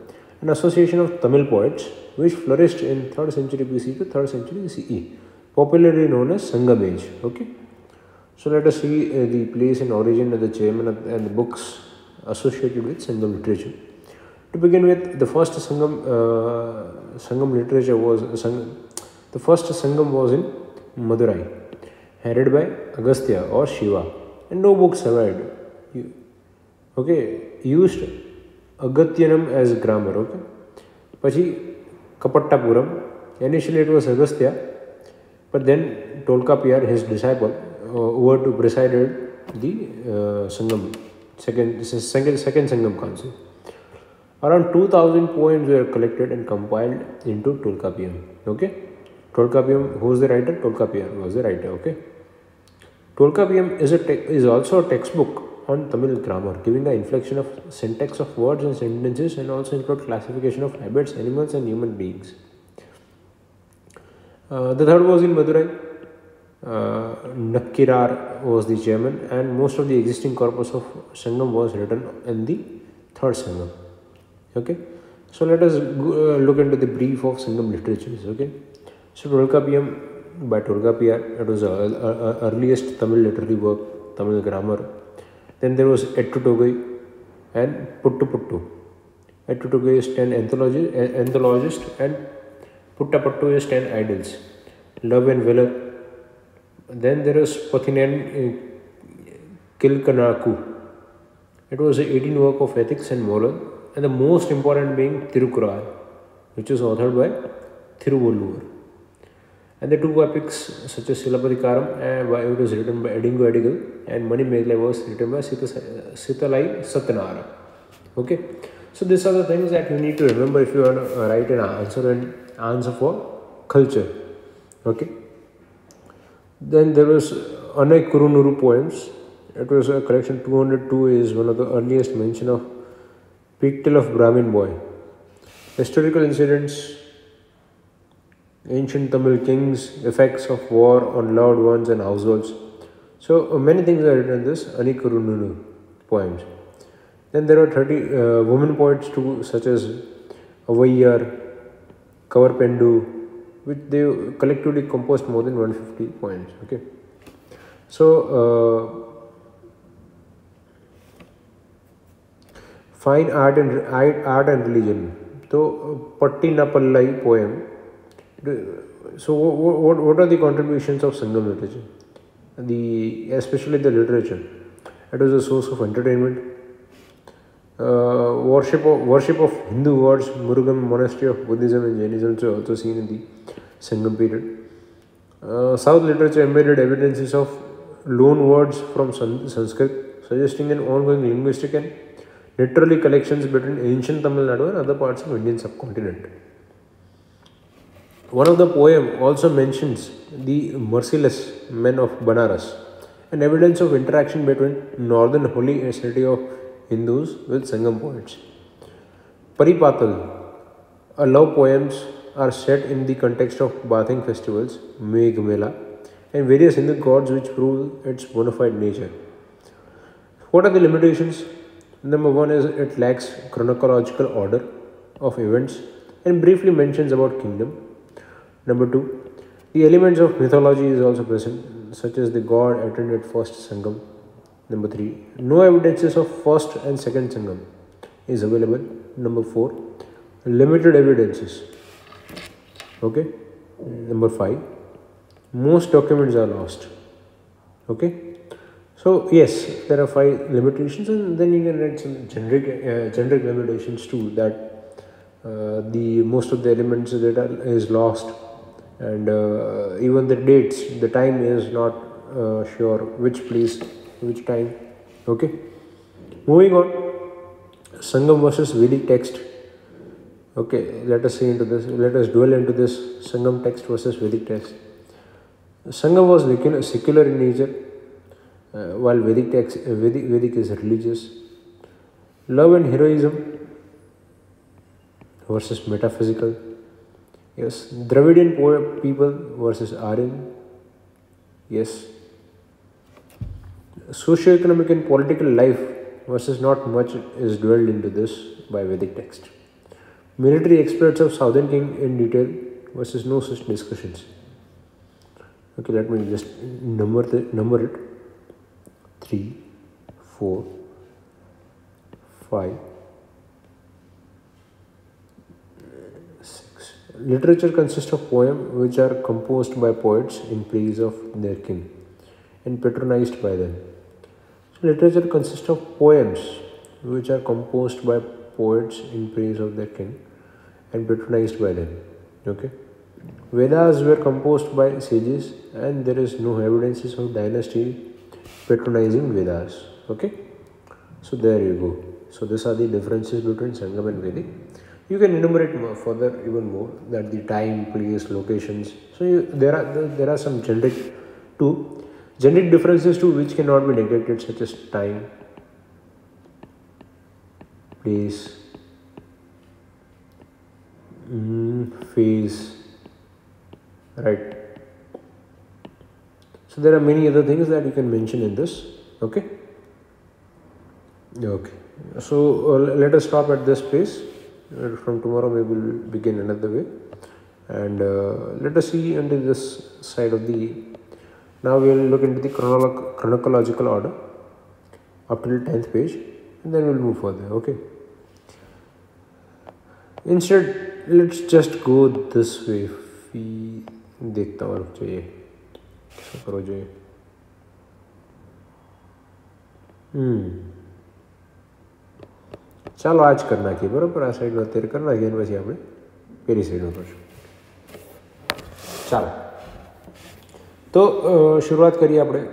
an association of Tamil poets which flourished in 3rd century BC to 3rd century CE, popularly known as Sangam age. Okay. So let us see uh, the place and origin of the chairman of, and the books associated with Sangam literature. To begin with, the first Sangam uh, Sangam literature was Sangam, the first Sangam was in Madurai, headed by Agastya or Shiva, and no books survived. You, okay, used Agatyanam as grammar. Okay, Pachi Kapattapuram. Initially, it was Agastya, but then Tolkapiyar, his disciple, uh, over to presided the uh, Sangam, second, second, second Sangam Council. Around 2000 poems were collected and compiled into Tolkapiyam. Okay, Tolkapiyam, who's the writer? Tolkapiyam was the writer. Okay, Tolkapiyam is a is also a textbook on Tamil grammar, giving the inflection of syntax of words and sentences, and also include classification of habits, animals, and human beings. Uh, the third was in Madurai. Nakirar uh, Nakkirar was the chairman and most of the existing corpus of Sangam was written in the third Sangam. Okay. So let us go, uh, look into the brief of Sangam literatures. Okay. So Tolkapiyam by Tolkapiyar, it was a, uh, uh, earliest Tamil literary work, Tamil grammar. Then there was Ettutogai and Puttu Puttu. Ettutogai is 10 anthologist, anthologist, and Puttapattu is 10 idols. Love and Valor then there was Pothinen uh, Kilkanaku. It was the 18 work of ethics and moral, and the most important being Tirukural, which is authored by Thiruvalluvar. And the two epics such as Silapadikaram, uh, it was written by Edingo Edigal, and Mani Meghalai was written by Sitalai Sita Satyanara. Okay, so these are the things that you need to remember if you want to write an answer and answer for culture. Okay. Then there was Anek Kurunuru poems. It was a collection 202 is one of the earliest mention of Pigtail of Brahmin Boy. Historical incidents, ancient Tamil kings, effects of war on loved ones and households. So uh, many things are written in this Anikurununu poems. Then there are 30 uh, women poets too, such as Avaiyar, Kavarpendu, which they collectively composed more than 150 poems okay so uh, fine art and art and religion तो पट्टीनापल्लाई poem. so what, what, what are the contributions of Sangam literature? The especially the literature. It was a source of entertainment. Uh, worship of worship of Hindu gods, Murugan monastery of Buddhism and Jainism is also seen in the Sangam period. Uh, South literature embedded evidences of loan words from San Sanskrit, suggesting an ongoing linguistic and literary collections between ancient Tamil Nadu and other parts of Indian subcontinent. One of the poem also mentions the merciless men of Banaras, an evidence of interaction between northern holy city of Hindus with Sangam poets. Paripatal, a love poems are set in the context of bathing festivals, Megh and various Hindu gods which prove its bona fide nature. What are the limitations? Number one is it lacks chronological order of events and briefly mentions about kingdom. Number two, the elements of mythology is also present, such as the god attended first Sangam. Number three, no evidences of first and second Sangam is available. Number four, limited evidences okay number 5 most documents are lost okay so yes there are five limitations and then you can add some generic uh, generic limitations too that uh, the most of the elements that are, is lost and uh, even the dates the time is not uh, sure which place which time okay moving on sangam versus vedic text okay let us see into this let us dwell into this sangam text versus vedic text sangam was secular in nature uh, while vedic text uh, vedic, vedic is religious love and heroism versus metaphysical yes dravidian poor people versus aryan yes socio-economic and political life versus not much is dwelled into this by vedic text Military exploits of Southern King in detail versus no such discussions. Okay, let me just number the number it. Three, four, five, six. Literature consists of poems which are composed by poets in praise of their king and patronized by them. So literature consists of poems which are composed by poets in praise of their king and patronized by them. Okay. Vedas were composed by sages and there is no evidences of dynasty patronizing Vedas. Okay. So there you go. So these are the differences between Sangam and Vedic. You can enumerate more, further even more that the time, place, locations. So you, there are there are some generic two generic differences too which cannot be neglected such as time, place mm, phase right so there are many other things that you can mention in this okay okay so uh, let us stop at this place uh, from tomorrow we will begin another way and uh, let us see under this side of the now we will look into the chronolo chronological order up till 10th page and then we'll move further okay instead let's just go this way देखता हूँ रुक जाइए करो जाइए ચાલો આ જ કરી નાખીએ બરાબર આ સાઈડનો તેર કરી નાખીએ પછી આપણે પેલી સાઈડનો કરશું ચાલો તો શરૂઆત કરીએ આપણે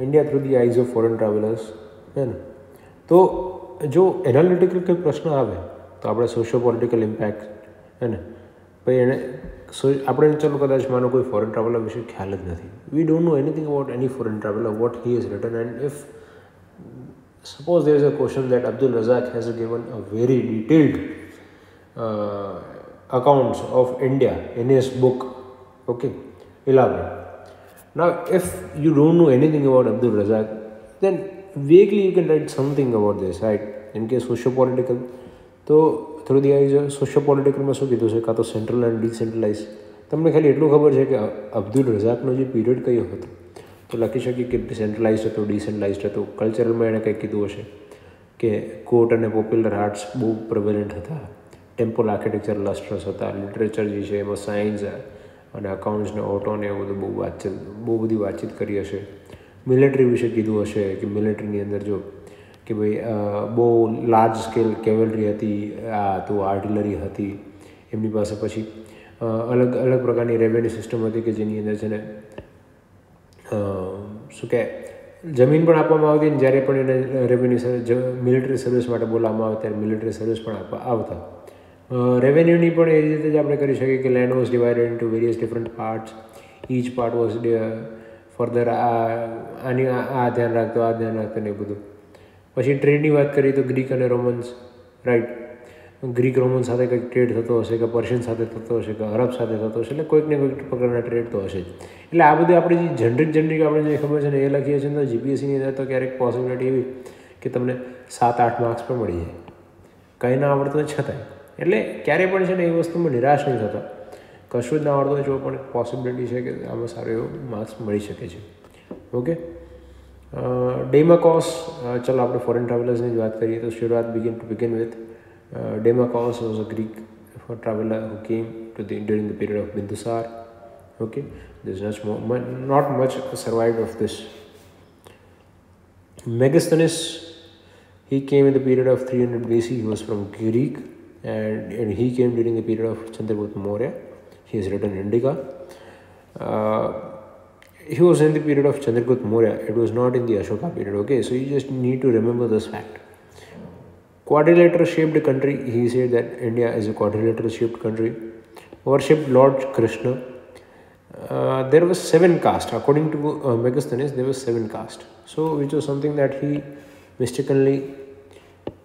India through the eyes of foreign travellers है ना तो जो एनालिटिकल के प्रश्न आए तो आप सोशियो पॉलिटिकल इम्पेक्ट है ना भाई एने अपने चलो कदाच मानो कोई फॉरेन ट्रावलर विषय ख्याल नहीं we don't know anything about any foreign traveller what he is written and if suppose there is a question that Abdul Razzaq has given a very detailed accounts of India in his book okay elaborate Now, if you don't know anything about Abdul Razak, then vaguely you can write something about this, right? इनके socio political તો through the eyes socio પોલિટિકલમાં શું કીધું છે કાં તો central and decentralise તમને ખાલી એટલું ખબર છે કે અબ્દુલ રઝાકનો જે પીરિયડ કયો હતો તો લખી શકીએ કે સેન્ટ્રલાઇઝ હતો ડિસેન્ટ્રલાઇઝ હતો કલ્ચરલમાં એણે કંઈ કીધું હશે કે કોર્ટ અને પોપ્યુલર આર્ટ્સ બહુ પ્રવેલન્ટ હતા ટેમ્પલ આર્કિટેક્ચર લસ્ટ્રસ હતા લિટરેચર જે છે એમાં સાયન્સ અને અકાઉન્ટ્સને ઓટોને એવું બધું બહુ વાતચીત બહુ બધી વાતચીત કરી હશે મિલિટરી વિશે કીધું હશે કે મિલિટરીની અંદર જો કે ભાઈ બહુ લાર્જ સ્કેલ કેવેલરી હતી આ તો આર્ટિલરી હતી એમની પાસે પછી અલગ અલગ પ્રકારની રેવન્યુ સિસ્ટમ હતી કે જેની અંદર છે ને શું કે જમીન પણ આપવામાં આવતી અને જ્યારે પણ એને રેવન્યુ મિલિટરી સર્વિસ માટે બોલાવવામાં આવે ત્યારે મિલિટરી સર્વિસ પણ આપવા આવતા રેવન્યુની પણ એ રીતે જ આપણે કરી શકીએ કે land was divided into various different parts each part was further આ આની આ ધ્યાન રાખતો આ ધ્યાન રાખતો ને એ બધું પછી ટ્રેડની વાત કરીએ તો ગ્રીક અને રોમન્સ રાઈટ ગ્રીક રોમન સાથે કંઈક ટ્રેડ થતો હશે કે પર્શિયન સાથે થતો હશે કે અરબ સાથે થતો હશે એટલે કોઈકને કોઈક પ્રકારના ટ્રેડ તો હશે જ એટલે આ બધી આપણે જે જનરિક જનરિક આપણે જે ખબર છે ને એ લખીએ છીએ તો જીપીએસસીની અંદર તો ક્યારેક પોસિબિલિટી એવી કે તમને સાત આઠ માર્ક્સ પણ મળી જાય કંઈ ના આવડતું છતાંય એટલે ક્યારે પણ છે ને એ વસ્તુમાં નિરાશ નહીં થતા કશું જ ના આવડતું હોય જો પણ પોસિબિલિટી છે કે આમાં સારો એવો માર્ક્સ મળી શકે છે ઓકે ડેમાકોસ ચલો આપણે ફોરેન ટ્રાવેલર્સની જ વાત કરીએ તો શરૂઆત begin to begin with Demacos was a Greek traveler who came to the during the period of Bindusar. Okay, there's much more, not much survived of this. Megasthenes, he came in the period of 300 BC. He was from Greek and, and he came during the period of Chandragupta Maurya. He has written Indica. Uh, he was in the period of Chandragupta Maurya. It was not in the Ashoka period. Okay, so you just need to remember this fact. Quadrilateral shaped country. He said that India is a quadrilateral shaped country. Worshipped Lord Krishna. Uh, there was seven caste according to uh, Megasthenes. There was seven caste. So, which was something that he mistakenly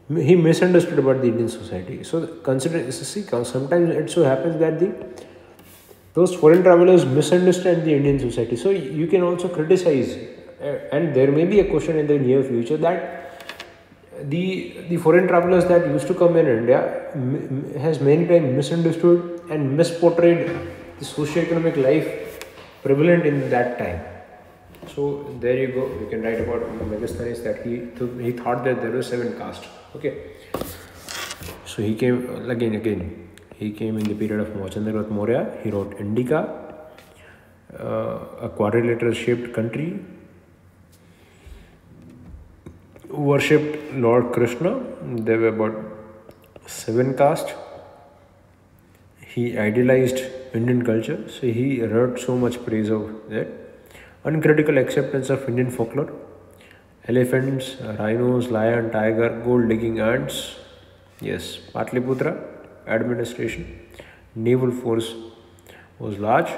he misunderstood about the Indian society. So consider see sometimes it so happens that the those foreign travelers misunderstand the Indian society. So you can also criticize, uh, and there may be a question in the near future that the the foreign travelers that used to come in India has many times misunderstood and misportrayed the socio-economic life prevalent in that time. So there you go. You can write about Megasthenes that he th he thought that there were seven castes. Okay. So he came again again. He came in the period of Mohanderat Maurya. He wrote Indica, uh, a quadrilateral shaped country. Worshipped Lord Krishna. There were about seven castes. He idealized Indian culture, so he wrote so much praise of that uncritical acceptance of Indian folklore, elephants, rhinos, lion, tiger, gold digging ants, yes, Patliputra administration, naval force was large,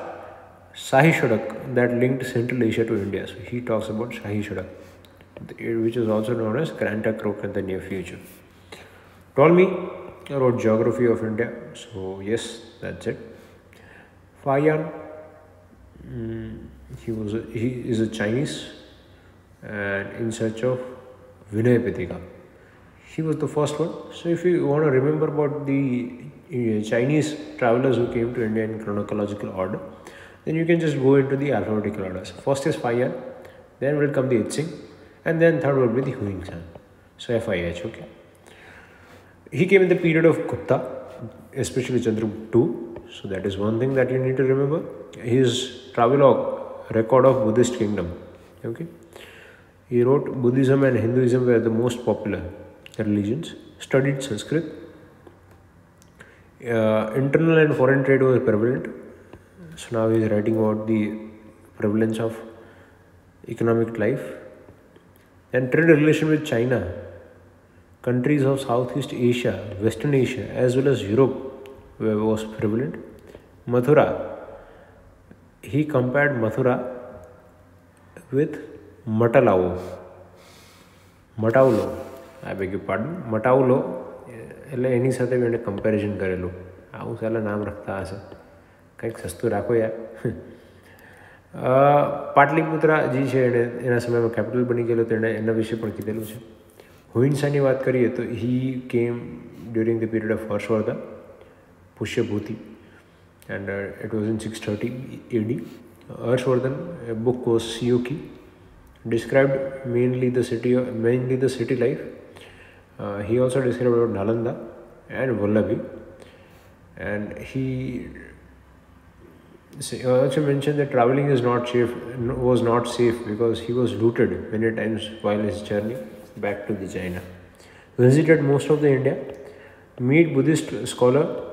Sahi Shodak that linked Central Asia to India. So he talks about Sahi Shodak, which is also known as Granta Crook in the near future. Ptolemy wrote Geography of India. So yes, that's it. Fayan. Mm, he was a, he is a Chinese and in search of Vinayapitika, He was the first one. So if you want to remember about the uh, Chinese travelers who came to India in chronological order, then you can just go into the alphabetical order. first is Faiyan, then will come the Itzing, and then third will be the Huing So FIH, okay. He came in the period of Gupta, especially Chandragupta II. So that is one thing that you need to remember. His travelogue record of Buddhist kingdom. Okay, he wrote Buddhism and Hinduism were the most popular religions. Studied Sanskrit. Uh, internal and foreign trade was prevalent. So now he is writing about the prevalence of economic life and trade relation with China, countries of Southeast Asia, Western Asia, as well as Europe was prevalent. Mathura, he compared Mathura with Matalao. મટાવલો I beg you pardon મટાવલો એટલે એની સાથે બી એણે comparison કરેલું આવું સાલે નામ રાખતા હશે કંઈક સસ્તું રાખો યાર પાટલીપુત્રા જે છે એણે એના સમયમાં કેપિટલ બની ગયેલો તો એણે એના વિશે પણ કીધેલું છે હુઇન્સાની વાત કરીએ તો he came during the period of Harshavardhana Pushyabhuti and uh, it was in 630 AD. Arshvardhan, a book was Siyuki, described mainly the city, mainly the city life. Uh, he also described about Nalanda and Vallabhi, and he also mentioned that traveling is not safe was not safe because he was looted many times while his journey back to the China. Visited most of the India, meet Buddhist scholar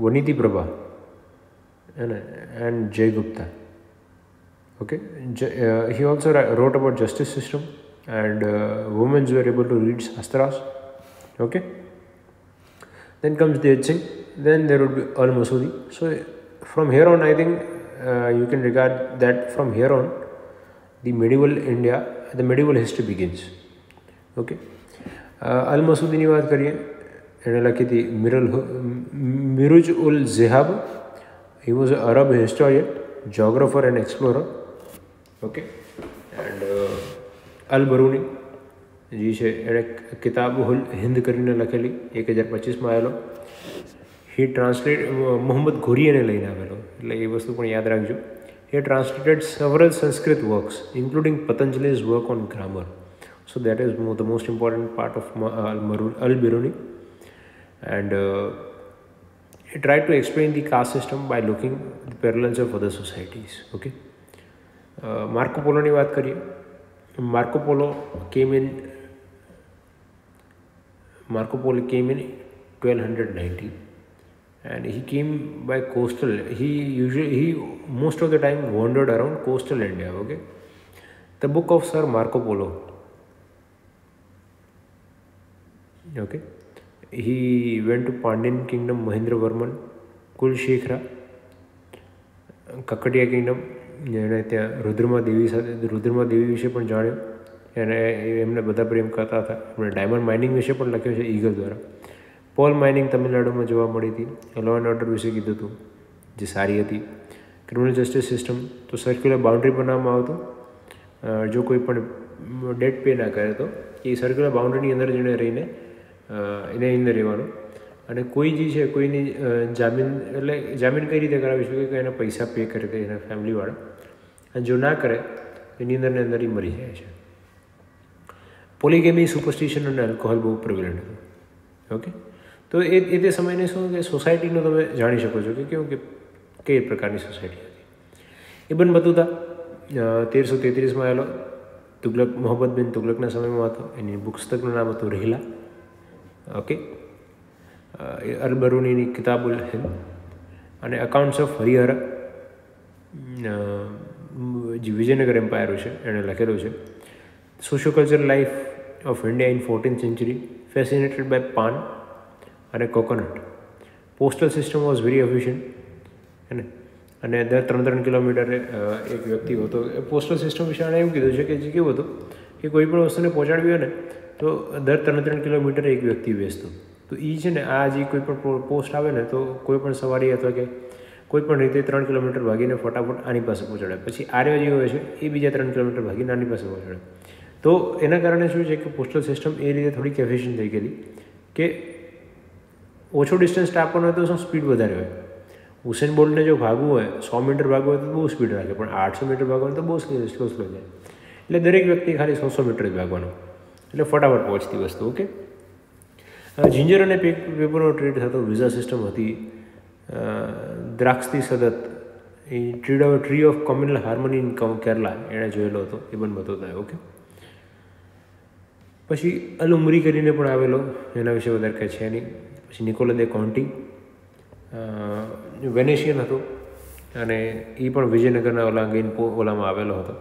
Vaniti Prabha है ना and Jay Gupta okay he also wrote about justice system and women's were able to read shastras okay then comes देज Singh then there would be Al Masudi so from here on I think you can regard that from here on the medieval India the medieval history begins okay Al Masudi बात करिए लखी थी मिरल मिरुज उल जेहाब He was an Arab historian, geographer and explorer. Okay. And uh, Al-Biruni જી છે એણે કિતાબ હુલ હિન્દ કરીને લખેલી એક હજાર પચીસમાં આવેલો હી ટ્રાન્સલેટ મોહમ્મદ ઘોરીએને લઈને આવેલો એટલે એ વસ્તુ પણ યાદ રાખજો he translated several Sanskrit works including Patanjali's work on grammar so that is the most important part of Al Maru Al Biruni and he tried to explain the caste system by looking the parallels of other societies okay uh, Polo ni baat કરીએ Marco Polo came in Marco Polo came in 1290 and he came by coastal he usually he most of the time wandered around coastal india okay the book of sir marco polo okay he went to Pandyan kingdom Mahendra Varman, Kulshekhra, Kakatiya kingdom જેણે ત્યાં રુદ્રમા દેવી સાથે રુદ્રમા દેવી વિશે પણ જાણ્યું અને એમને બધા પ્રેમ કરતા હતા એમણે ડાયમંડ માઇનિંગ વિશે પણ લખ્યું છે ઈગલ દ્વારા પોલ માઇનિંગ તમિલનાડુમાં જોવા મળી હતી લો એન્ડ ઓર્ડર વિશે કીધું હતું જે સારી હતી ક્રિમિનલ જસ્ટિસ સિસ્ટમ તો સર્ક્યુલર બાઉન્ડ્રી બનાવવામાં આવતું જો કોઈ પણ ડેટ પે ના કરે તો એ સર્ક્યુલર બાઉન્ડ્રીની અંદર જેણે રહીને એને અંદર રહેવાનું અને કોઈ જે છે કોઈની જામીન એટલે જામીન કઈ રીતે કરાવી કરાવીશું કે એના પૈસા પે કરી તે એના ફેમિલીવાળા અને જો ના કરે એની અંદર ને અંદર એ મરી જાય છે પોલીગેમી સુપરસ્ટિશન અને આલ્કોહોલ બહુ પ્રિવેલન્ટ હતું ઓકે તો એ એ તે સમયને શું કે સોસાયટીનો તમે જાણી શકો છો કે કેવું કે કઈ પ્રકારની સોસાયટી હતી ઇબન બતુતા તેરસો તેત્રીસમાં આવેલો તુગલક મોહબ્બત બિન તુગલકના સમયમાં હતો એની પુસ્તકનું નામ હતું રહેલા ઓકે અરબરૂનીની કિતાબુલ હિંદ અને અકાઉન્ટ્સ ઓફ હરિહર જે વિજયનગર એમ્પાયર છે એણે લખેલું છે socioculture life of India in fourteen century fascinated by paan અને coconut postal system was very efficient અને અને દર ત્રણ ત્રણ કિલોમીટરે એક વ્યક્તિ હતો એ પોસ્ટલ સિસ્ટમ વિશે એણે એવું કીધું છે કે જે કેવું હતું કે કોઈ પણ વસ્તુને પહોંચાડવી હોય ને તો દર 3 3 કિલોમીટર એક વ્યક્તિ વેસ્તો તો ઈ છે ને આજી કોઈ પણ પોસ્ટ આવે ને તો કોઈ પણ સવારી હોય તો કે કોઈ પણ રીતે 3 કિલોમીટર ભાગીને ફટાફટ આની પાસે પહોંચાડ્યા પછી આર્યોજી આવે છે એ બીજા 3 કિલોમીટર ભાગીને આની પાસે પહોંચાડ્યા તો એના કારણે શું છે કે પોસ્ટલ સિસ્ટમ એ રીતે થોડી કેફિશિયન્ટ થઈ કે ઓછો ડિસ્ટન્સ ટાપવાનો હોય તો શું સ્પીડ વધાર્યો હોય હુસૈન બોલને જો ભાગવું હોય 100 મીટર ભાગવા તો બહુ સ્પીડ લાગે પણ 800 મીટર ભાગવાનું તો બહુ સ્કેલસ થઈ જાય એટલે દરેક વ્યક્તિ ખાલી 100-100 મીટર ભાગવાનો એટલે ફટાફટ પહોંચતી વસ્તુ ઓકે જિંજર અને પેપરનો ટ્રેડ થતો વિઝા સિસ્ટમ હતી દ્રાક્ષથી સતત એ ટ્રીડ of tree of communal harmony in Kerala એણે જોયેલો હતો એ પણ બતાવતા ઓકે પછી અલુમરી કરીને પણ આવેલો એના વિશે વધારે કહે છે નહીં પછી નિકોલા દે કોન્ટી વેનેશિયન હતો અને એ પણ વિજયનગરના ઓલા ગઈને ઓલામાં આવેલો હતો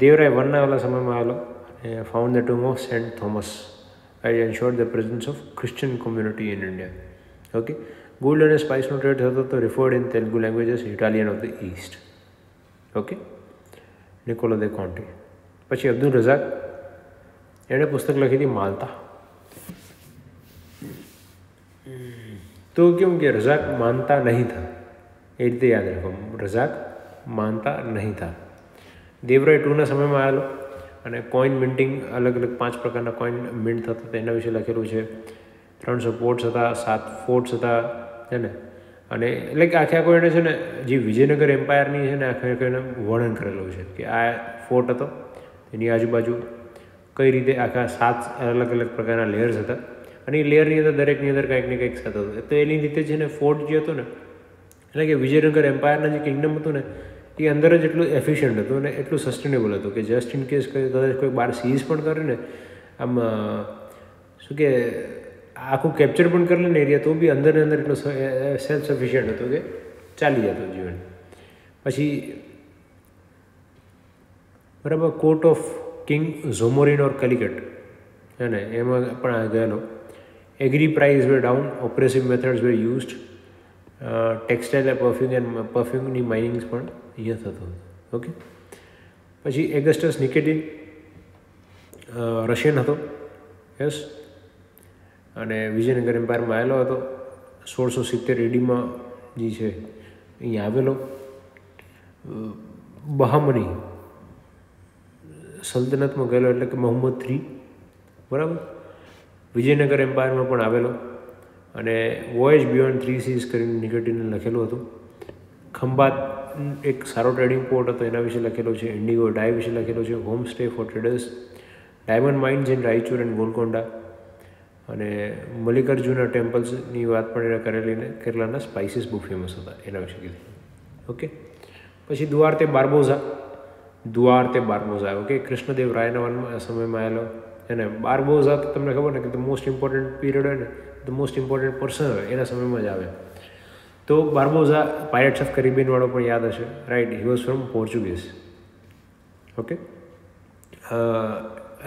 દેવરાય વનના ઓલા સમયમાં આવેલો uh, found the tomb of Saint Thomas and ensured the presence of Christian community in India. Okay, gold and spice note rates also referred in Telugu languages, Italian of the East. Okay, Nicola de Conte. પછી અબ્દુલ રઝાક એણે પુસ્તક લખી હતી માલતા તો तो क्योंकि रजाक मानता नहीं था એ રીતે યાદ રાખો રઝાક માનતા નહીં था समय में आया लो અને કોઈન મિન્ટિંગ અલગ અલગ પાંચ પ્રકારના કોઈન મિન્ટ થતા તેના વિશે લખેલું છે ત્રણ પોર્ટ્સ હતા સાત ફોર્ટ્સ હતા છે ને અને એટલે કે આખે આખું એને છે ને જે વિજયનગર એમ્પાયરની છે ને આખે આખું એને વર્ણન કરેલું છે કે આ ફોર્ટ હતો એની આજુબાજુ કઈ રીતે આખા સાત અલગ અલગ પ્રકારના લેયર્સ હતા અને એ લેયરની અંદર દરેકની અંદર કંઈક ને કંઈક સાથે હતું તો એની રીતે છે ને ફોર્ટ જે હતો ને એટલે કે વિજયનગર એમ્પાયરના જે કિંગડમ હતું ને એ અંદર જ એટલું એફિશિયન્ટ હતું અને એટલું સસ્ટેનેબલ હતું કે જસ્ટ ઇન કેસ કદાચ કોઈ બાર સીઝ પણ કરે ને આમ શું કે આખું કેપ્ચર પણ કરી લે ને એરિયા તો બી અંદર ને અંદર એટલું સેલ્ફ સફિશિયન્ટ હતું કે ચાલી જતું જીવન પછી બરાબર court of king Zamorin or Calicut હે ને એમાં પણ આ ગયેલો agri prize we down oppressive methods we used textile perfume and પરફ્યુમની minings પણ અહીંયા થતો હતો ઓકે પછી એગસ્ટસ નિકેટિન રશિયન હતો યસ અને વિજયનગર એમ્પાયરમાં આવેલો હતો સોળસો સિત્તેર એડીમાં જે છે અહીંયા આવેલો બહામની સલ્તનતમાં ગયેલો એટલે કે મોહમ્મદ થ્રી બરાબર વિજયનગર એમ્પાયરમાં પણ આવેલો અને વોઇસ બિયોન્ડ થ્રી સીઝ કરીને નિગેટિવને લખેલું હતું ખંભાત એક સારો ટ્રેડિંગ પોર્ટ હતો એના વિશે લખેલો છે ઇન્ડિગો ડાય વિશે લખેલો છે home stay for traders diamond mines gen Raichur and Golconda અને મલ્લિકાર્જુના ટેમ્પલ્સની વાત પણ એને કરેલી કેરલાના સ્પાઇસીસ બહુ ફેમસ હતા એના વિશે કીધું ઓકે પછી દુઆરતે બાર્બોઝા દુઆરતે બારબોઝા ઓકે કૃષ્ણદેવ રાયના સમયમાં આવેલો અને બારબોઝા તો તમને ખબર ને કે ધ મોસ્ટ ઇમ્પોર્ટન્ટ પીરિયડ હોય ને ધ મોસ્ટ ઇમ્પોર્ટન્ટ પર્સન હોય એના સમયમાં જ આવે તો બાર્બોઝા પાયરેટ્સ ઓફ કેરિબિયનવાળો પણ યાદ હશે right he was from Portuguese okay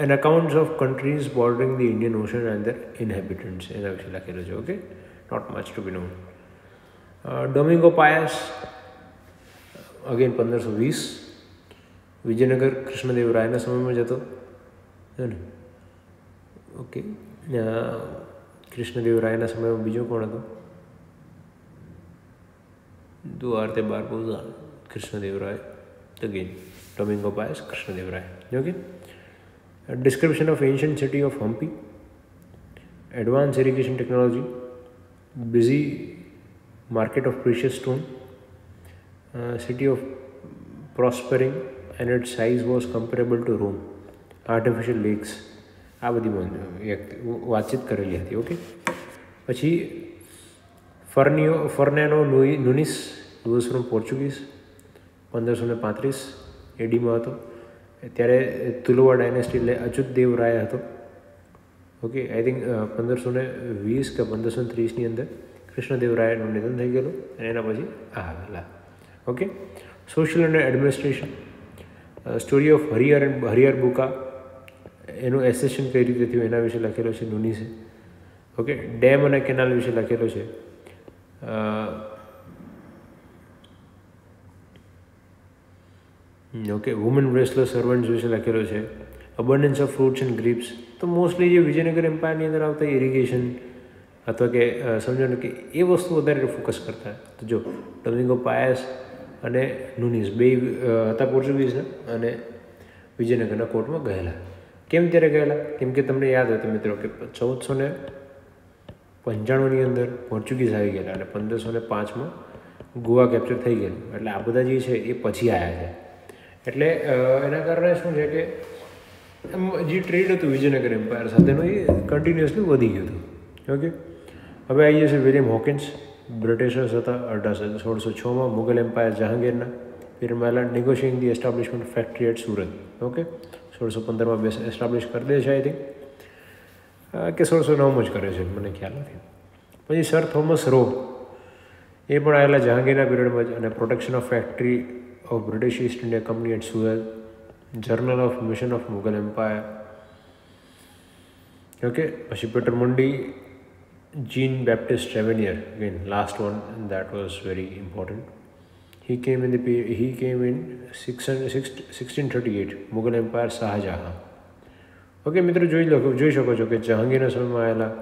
an accounts of countries bordering the Indian Ocean and the inhabitants એના વિશે લખેલું છે okay not much to be known Domingo Paes again પંદરસો વીસ વિજયનગર કૃષ્ણદેવ રાયના સમયમાં જ હતો ને ઓકે કૃષ્ણદેવ રાયના સમયમાં બીજો કોણ હતો Duarte Barbosa Krishnadeva Raya again Domingo Paes Krishnadeva Raya okay description of ancient city of Hampi advance irrigation technology busy market of precious stone city of prospering and its size was comparable to Rome artificial lakes आ बदी वाचित करेली okay पची Fernao Fernao Luis Nunes from Portuguese પંદરસો ને પાંત્રીસ એડીમાં હતો ત્યારે તુલવા dynasty એટલે અચ્યુત દેવ રાય હતો ઓકે આઈ થિંક પંદરસો ને વીસ કે પંદરસો ને ત્રીસની અંદર કૃષ્ણદેવ રાયનું નિધન થઈ ગયેલું અને એના પછી આ આવેલા ઓકે સોશિયલ અને administration story of Harihara and Harihara Bukka એનું એસેશન કઈ રીતે થયું એના વિશે લખેલો છે નુની ઓકે ડેમ અને કેનાલ વિશે લખેલો છે ઓકે વુમન રેસલર સર્વન્ટ વિશે લખેલો છે abundance of fruits and grapes તો મોસ્ટલી જે વિજયનગર એમ્પાયરની અંદર આવતા ઇરિગેશન અથવા કે સમજો ને કે એ વસ્તુ વધારે ફોકસ કરતા તો જો ડોમિંગો પાયસ અને નુનીસ બે હતા પોર્ચુગીઝ અને વિજયનગરના કોર્ટમાં ગયેલા કેમ ત્યારે ગયેલા કેમ કે તમને યાદ હતું મિત્રો કે ચૌદસો ને પંચાણુંની અંદર પોર્ચુગીઝ આવી ગયેલા અને પંદરસો ને પાંચમાં ગોવા કેપ્ચર થઈ ગયેલું એટલે આ બધા જે છે એ પછી આવ્યા છે એટલે એના કારણે શું છે કે જે ટ્રેડ હતું વિજયનગર એમ્પાયર સાથેનું એ કન્ટિન્યુઅસલી વધી ગયું હતું ઓકે હવે આવી જશે વિલિયમ હોકિન્સ બ્રિટિશર્સ હતા અઢારસો સોળસો છમાં મુઘલ એમ્પાયર જહાંગીરના પિરમાલા negotiating the establishment factory at Surat okay સોળસો પંદરમાં બેસ એસ્ટાબ્લિશ કરી દે છે આઈ થિંક કે સોળસો નવમું જ કરે છે મને ખ્યાલ નથી પછી સર થોમસ રો એ પણ આવેલા જહાંગીરના પીરિયડમાં જ અને protection of factory of British East India Company at Suez journal of mission of Mughal empire okay પછી Peter Mundy Jean Baptiste Tavernier again last one that was very important he came in the he came in six sixteen thirty at Mughal empire Shahjahan okay मित्रों જોઈ લો જોઈ શકો છો કે જહાંગીરનો સમયમાં આયેલા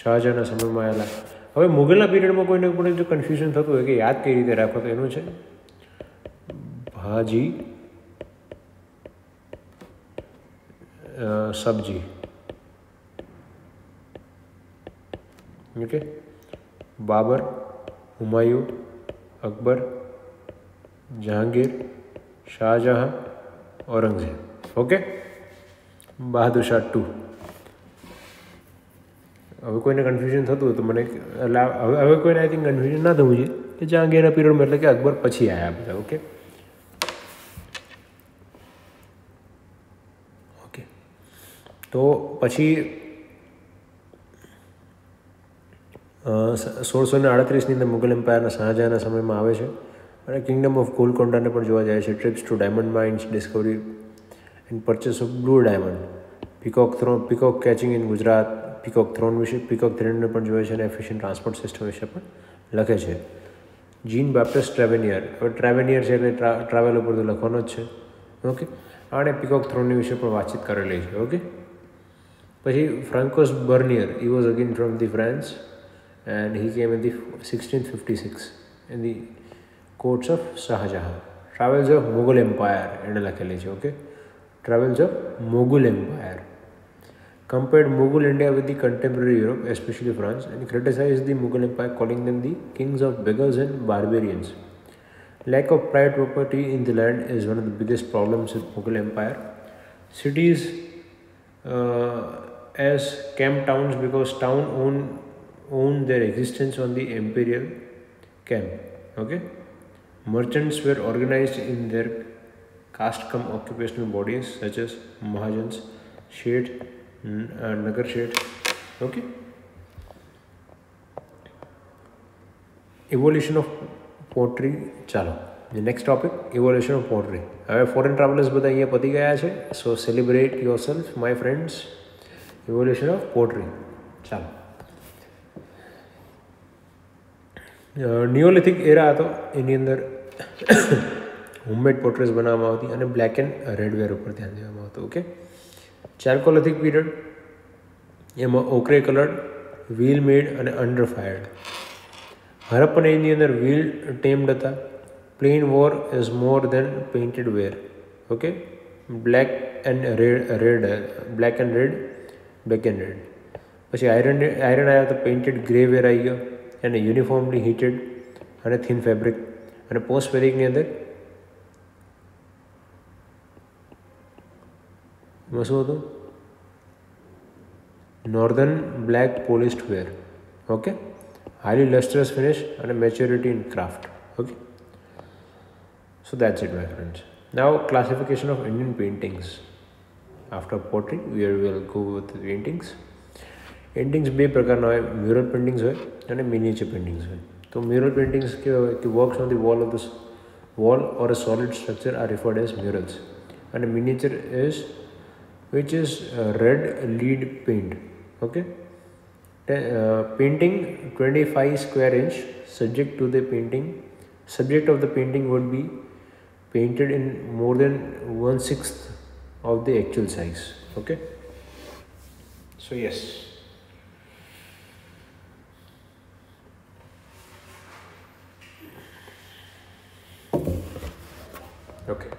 શાહજહનો સમયમાં આયેલા હવે મુઘલના પીરિયડમાં કોઈને પણ જે કન્ફ્યુઝન થતો હોય કે યાદ કેવી રીતે રાખો તો એનો છે ભાજી เอ่อ सब्जी okay Babur Humayun Akbar Jahangir Shah Jahan Aurangzeb okay Bahadur Shah two હવે કોઈને કન્ફ્યુઝન થતું તો મને એટલે હવે હવે કોઈને આઈ થિંક કન્ફ્યુઝન ના થવું જોઈએ કે જહાંગીરના પીરિયડમાં એટલે કે અકબર પછી આવ્યા બધા ઓકે ઓકે તો પછી સોળસો ને આડત્રીસની અંદર મુગલ એમ્પાયરના શાહજહાંના સમયમાં આવે છે અને કિંગડમ ઓફ ગોલકોન્ડાને પણ જોવા જાય છે trips to diamond mines discovery and purchase of blue diamond. Peacock, throw, peacock catching in Gujarat, peacock throne વિશે peacock ત્રિનેત્ર પણ જોયો છે અને એફિશિયન્ટ ટ્રાન્સપોર્ટ સિસ્ટમ વિશે પણ લખે છે જીન બેપ્ટસ ટ્રેવેનિયર હવે ટ્રેવેનિયર છે એટલે ટ્રાવેલ ઉપર તો લખવાનો જ છે ઓકે આણે પીકોક થ્રોનની વિશે પણ વાતચીત કરેલી છે ઓકે પછી Francois Bernier he was again from the France and he came in the sixteen fifty six in the courts of Shahjahan travels of Mughal empire એને લખેલી છે okay travels of Mughal Empire. Compared Mughal India with the contemporary Europe, especially France, and criticized the Mughal Empire, calling them the kings of beggars and barbarians. Lack of private property in the land is one of the biggest problems with Mughal Empire. Cities uh, as camp towns because town own own their existence on the imperial camp. Okay, merchants were organized in their caste cum occupational bodies such as mahajan sheth nagar sheth okay evolution of pottery चलो next topic evolution of pottery हमें foreign travellers बताइए पति गया है so celebrate yourself my friends evolution of pottery चलो neolithic era तो इन अंदर હોમમેડ પોર્ટ્રેટ્સ બનાવવામાં આવતી અને બ્લેક એન્ડ રેડવેર ઉપર ધ્યાન દેવામાં આવતું ઓકે ચાર્કોલિથિક પીરિયડ એમાં ઓકરે કલર્ડ વ્હીલ મેડ અને અંડર ફાયર્ડ હરપ્પન એજની અંદર વ્હીલ ટેમ્ડ હતા plain ware is more than painted ware okay black and red red black and red black and red પછી આયરન આયરન આવ્યા તો પેઇન્ટેડ ગ્રે વેર આવી ગયો એને યુનિફોર્મલી હીટેડ અને થીન ફેબ્રિક અને પોસ્ટ વેરિંગની અંદર Masood northern black polished ware okay highly lustrous finish अने maturity in craft okay so that's it my friends now classification of Indian paintings after portrait we are will go with paintings paintings बे प्रकार mural paintings होने अने miniature paintings है तो mural paintings के works on the wall of the wall और a solid structure are referred as murals and miniature is which is red lead paint okay uh, painting 25 square inch subject to the painting subject of the painting would be painted in more than one sixth of the actual size okay so yes okay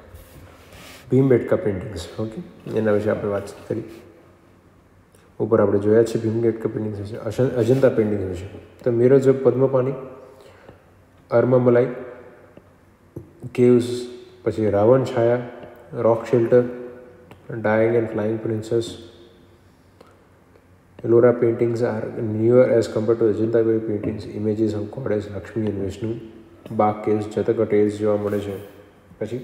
Bhimbetka paintings okay ये न अभी आप पे watch करली ऊपर आपने जोया छे Bhimbetka paintings है अजंता पेंटिंग्स तो मिराजक पद्मपानी अरममलाई केव्स પછી Ravana Chhaya rock shelter dying and flying princess Ellora paintings are newer as compared to Ajanta way paintings images of gods as Lakshmi and Vishnu બાકેસ જતકટેજ જોવા મળે છે પછી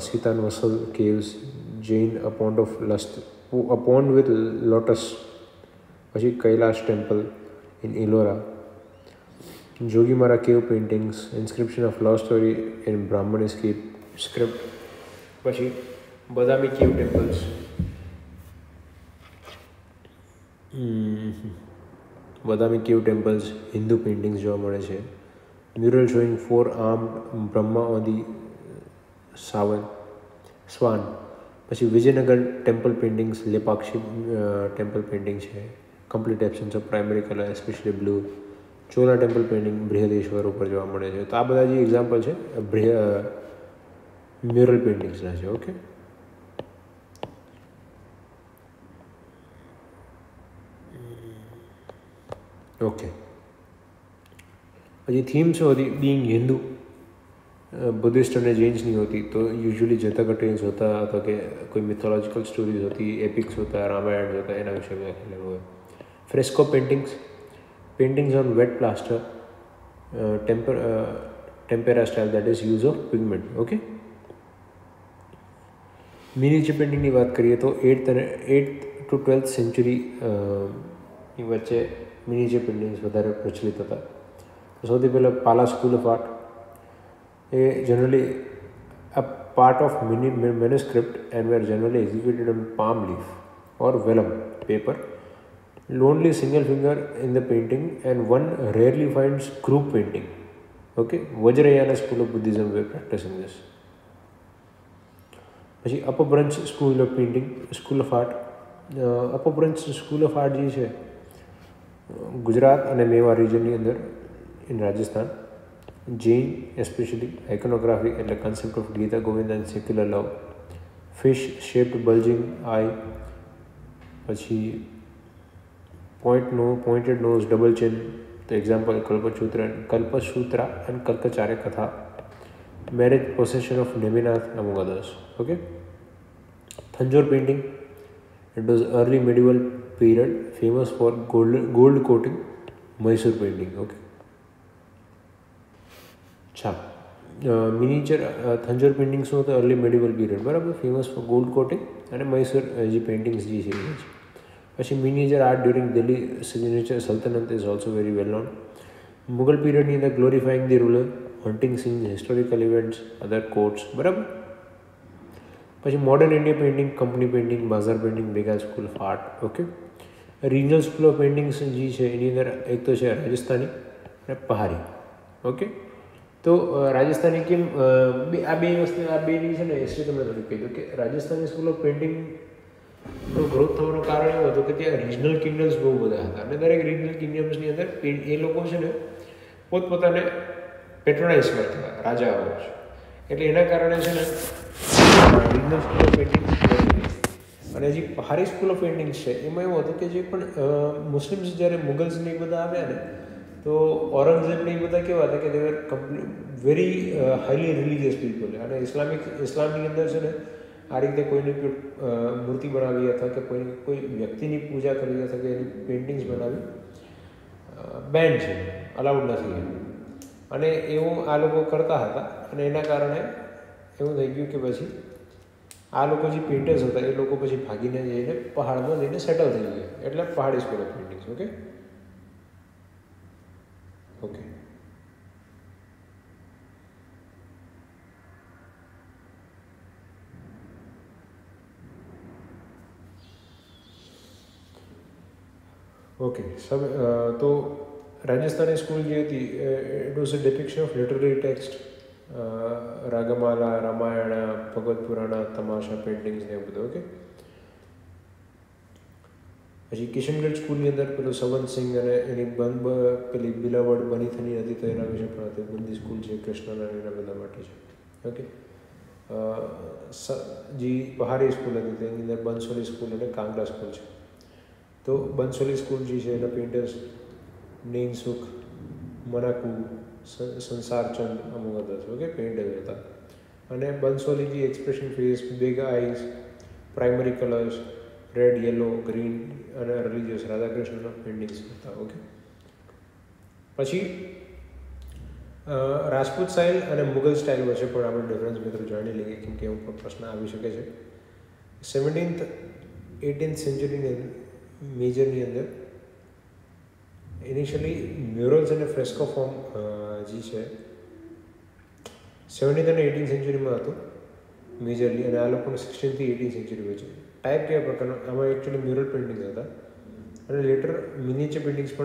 Sitanvasal caves, Jain a pond of lust, a pond with lotus, પછી Kailash temple in Elora, Jogimara cave paintings, inscription of love story in Brahman script, પછી બદામી કેવ temples બદામી કેવ ટેમ્પલ્સ હિન્દુ પેઇન્ટિંગ્સ જોવા મળે છે mural showing four arm Brahma on the slut सवन પછી Vijayanagara temple paintings Lepakshi temple painting છે complete action of primary colour especially blue ચૂના temple painting Brihadeshwara ઉપર જોવા મળ્યા છે તો આ બધા જે એક્ઝામ્પલ છે મિરર પેઇન્ટિંગ્સ છે ઓકે એ ઓકે આ જે થીમ છે બીંગ હિન્દુ बुद्धिस्ट ने जेंज नहीं होती तो यूजुअली जनता का ट्रेंस होता अथवा के कोई मिथोलॉजिकल स्टोरीज होती एपिक्स होता रामायण होता है विषय में खेले हुए fresco paintings paintings on wet plaster tempera tempera style that is use of pigment okay miniature painting की बात करिए तो eighth eighth to twelfth century वच्चे મિનિચર પેઇન્ટિંગ્સ વધારે प्रचलित था सौ पहले Pala school of art generally a part of mini manuscript and were generally executed on palm leaf or vellum paper. Lonely single finger in the painting and one rarely finds group painting. Okay, Vajrayana school of Buddhism were practicing this. પછી Apabhramsha school of painting school of art Apabhramsha school of art જે છે ગુજરાત અને મેવા રિજનની અંદર in Rajasthan Jain, especially iconography and the concept of Gita Govinda and secular love. Fish shaped bulging eye, પછી point nose, pointed nose, double chin. The example Kalpachutra and Kalpasutra and Kalkacharya Katha. Marriage possession of Neminath among others. Okay. Thanjore painting. It was early medieval period famous for gold gold coating, Mysore painting. Okay. अच्छा miniature Tanjore paintings हो तो early medieval period बराबर famous for gold coating और मैसूर जी paintings जी है पीछे miniature art during Delhi signature sultanate is also very well known Mughal period नी अंदर glorifying the ruler hunting scene historical events other courts बराबर पीछे modern India painting company painting bazaar painting Bengal school of art okay regional school of paintings जी है यी अंदर एक तो है राजस्थानी पहाड़ी ओके okay? તો રાજસ્થાની કેમ આ બે વસ્તુ આ બેની છે ને હિસ્ટ્રી તમને થોડી કહી દઉં કે રાજસ્થાની સ્કૂલ ઓફ પેઇન્ટિંગનો ગ્રોથ થવાનું કારણ એવું હતું કે ત્યાં રિજનલ કિંગડમ્સ બહુ બધા હતા અને દરેક રિજનલ કિંગડમ્સની અંદર એ લોકો છે ને પોતપોતાને પેટ્રોનાઇઝ કરતા રાજાઓ એટલે એના કારણે છે ને રિજનલ સ્કૂલ ઓફ પેઇન્ટિંગ અને જે પહારી સ્કૂલ ઓફ પેઇન્ટિંગ છે એમાં એવું હતું કે જે પણ મુસ્લિમ્સ જ્યારે મુગલ્સને બધા આવ્યા ને તો ઔરંગઝેબને એ બધા કેવા હતા કે they were company very highly religious people અને ઇસ્લામિક ઇસ્લામની અંદર છે ને આ રીતે કોઈની મૂર્તિ બનાવી અથવા કે કોઈ કોઈ વ્યક્તિની પૂજા કરવી અથવા કે એની પેઇન્ટિંગ્સ બનાવી બેન છે અલાઉડ નથી અને એવું આ લોકો કરતા હતા અને એના કારણે એવું થઈ ગયું કે પછી આ લોકો જે પેઇન્ટર્સ હતા એ લોકો પછી ભાગીને જઈને પહાડમાં જઈને સેટલ થઈ ગયા એટલે Pahari school of paintings okay Okay. Okay सब uh, तो राजस्थानी स्कूल ये थी it was a depiction of literary text Ragamala Ramayana Bhagavata Purana Tamasha paintings ने बोलते ओके ઓકે પછી કિશનગઢ સ્કૂલની અંદર પેલો સંવંતસિંહ અને એની બંબ પેલી બિલાવડ બની થની હતી તો એના વિશે પણ હતી બંદી સ્કૂલ છે કૃષ્ણના એના બધા માટે છે ઓકે જી પહારી સ્કૂલ હતી તેની અંદર બંસોલી સ્કૂલ અને કાંગડા સ્કૂલ છે તો બંસોલી સ્કૂલ જે છે એના પેઇન્ટર્સ નેનસુખ મનાકુ સંસારચંદ અમુક હતા છે ઓકે પેઇન્ટર્સ હતા અને બંસોલી જે expression face big eyes primary colours red yellow green અને રિલિજિયસ રાધાકૃષ્ણના પેઇન્ટિંગ્સ હતા ઓકે પછી રાજપૂત સ્ટાઇલ અને મુગલ સ્ટાઇલ વચ્ચે પણ આપણે ડિફરન્સ મિત્રો જાણી લઈએ કેમ કે એવું પ્રશ્ન આવી શકે છે સેવન્ટીન્થ એટીન્થ સેન્ચુરીની મેજરની અંદર ઇનિશિયલી મ્યુરલ્સ અને ફ્રેસ્કો ફોર્મ જે છે સેવન્ટીન્થ અને એટીન સેન્ચુરીમાં હતું મેજરલી અને આ લોકોને સિક્સટીનથી એટીન સેન્ચુરી વચ્ચે टाइप के प्रकार एक्चुअली म्यूरल पेंटिंग होता है लेटर मिनीचर पेंटिंग्स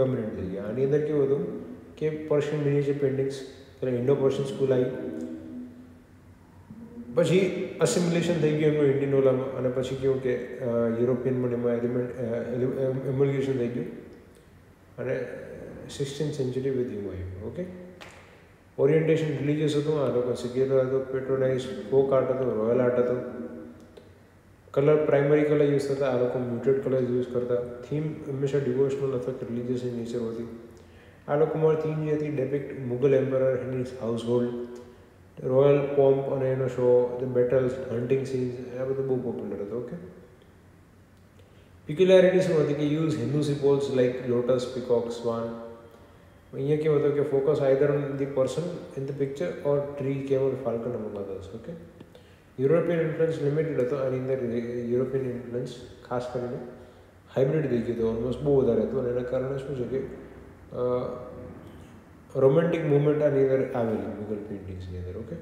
डॉमिनेंट थी आने अंदर के बोलूँ के Persian miniature paintings Indo Persian school आई पी असिम्युलेशन थी गयु इंडियन ओला में पीछे क्यों के यूरोपियन में एलिमेंट थी गये सिक्सटीन सेंचुरी बदी हुई ओके ओरिएंटेशन रिलीजियस आ लोग सिकेर आदो पेट्रोनाइज फोक आटो रॉयल आटो कलर प्राइमरी कलर यूज करता आ लोग म्यूटेड कलर्स यूज करता थीम हमेशा डिवोशनल अथवा रिलीजियस इन नेचर होती आ मार थीम जी थी depict Mughal empire in household royal pomp और एनो show the battles hunting scenes आ बधु बहु पॉपुलर था ओके पिक्युलैरिटी शू होती कि use Hindu symbols like lotus peacock swan અહીંયા કેવું હતું કે focus either the the person in the picture or tree કેવલ falcon among others okay European influence limited હતો એની અંદર યુરોપિયન ઇન્ફ્લુઅન્સ ખાસ કરીને હાઇબ્રિડ થઈ ગયું હતો ઓલમોસ્ટ બહુ વધારે હતું અને એના કારણે શું છે કે રોમેન્ટિક મુવમેન્ટ આની અંદર આવેલી મુગલ પેઇન્ટિંગ્સની અંદર ઓકે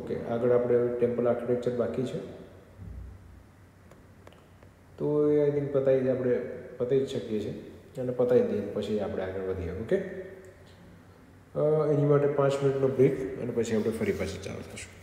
ઓકે આગળ આપણે ટેમ્પલ આર્કિટેક્ચર બાકી છે તો એ આઈ થિંક પતાવી આપણે પતાવી જ શકીએ છીએ અને પતાવી દઈએ પછી આપણે આગળ વધીએ ઓકે એની માટે પાંચ મિનિટનો બ્રેક અને પછી આપણે ફરી પાછા ચાલુ થશું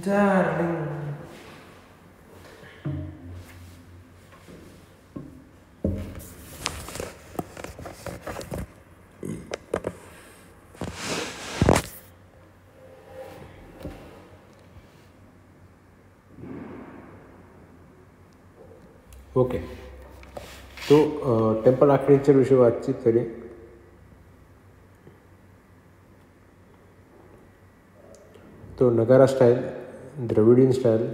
Darling. ओके तो टेम्पल आर्किटेक्चर विषयी वाचित करी तो Nagara style Dravidian style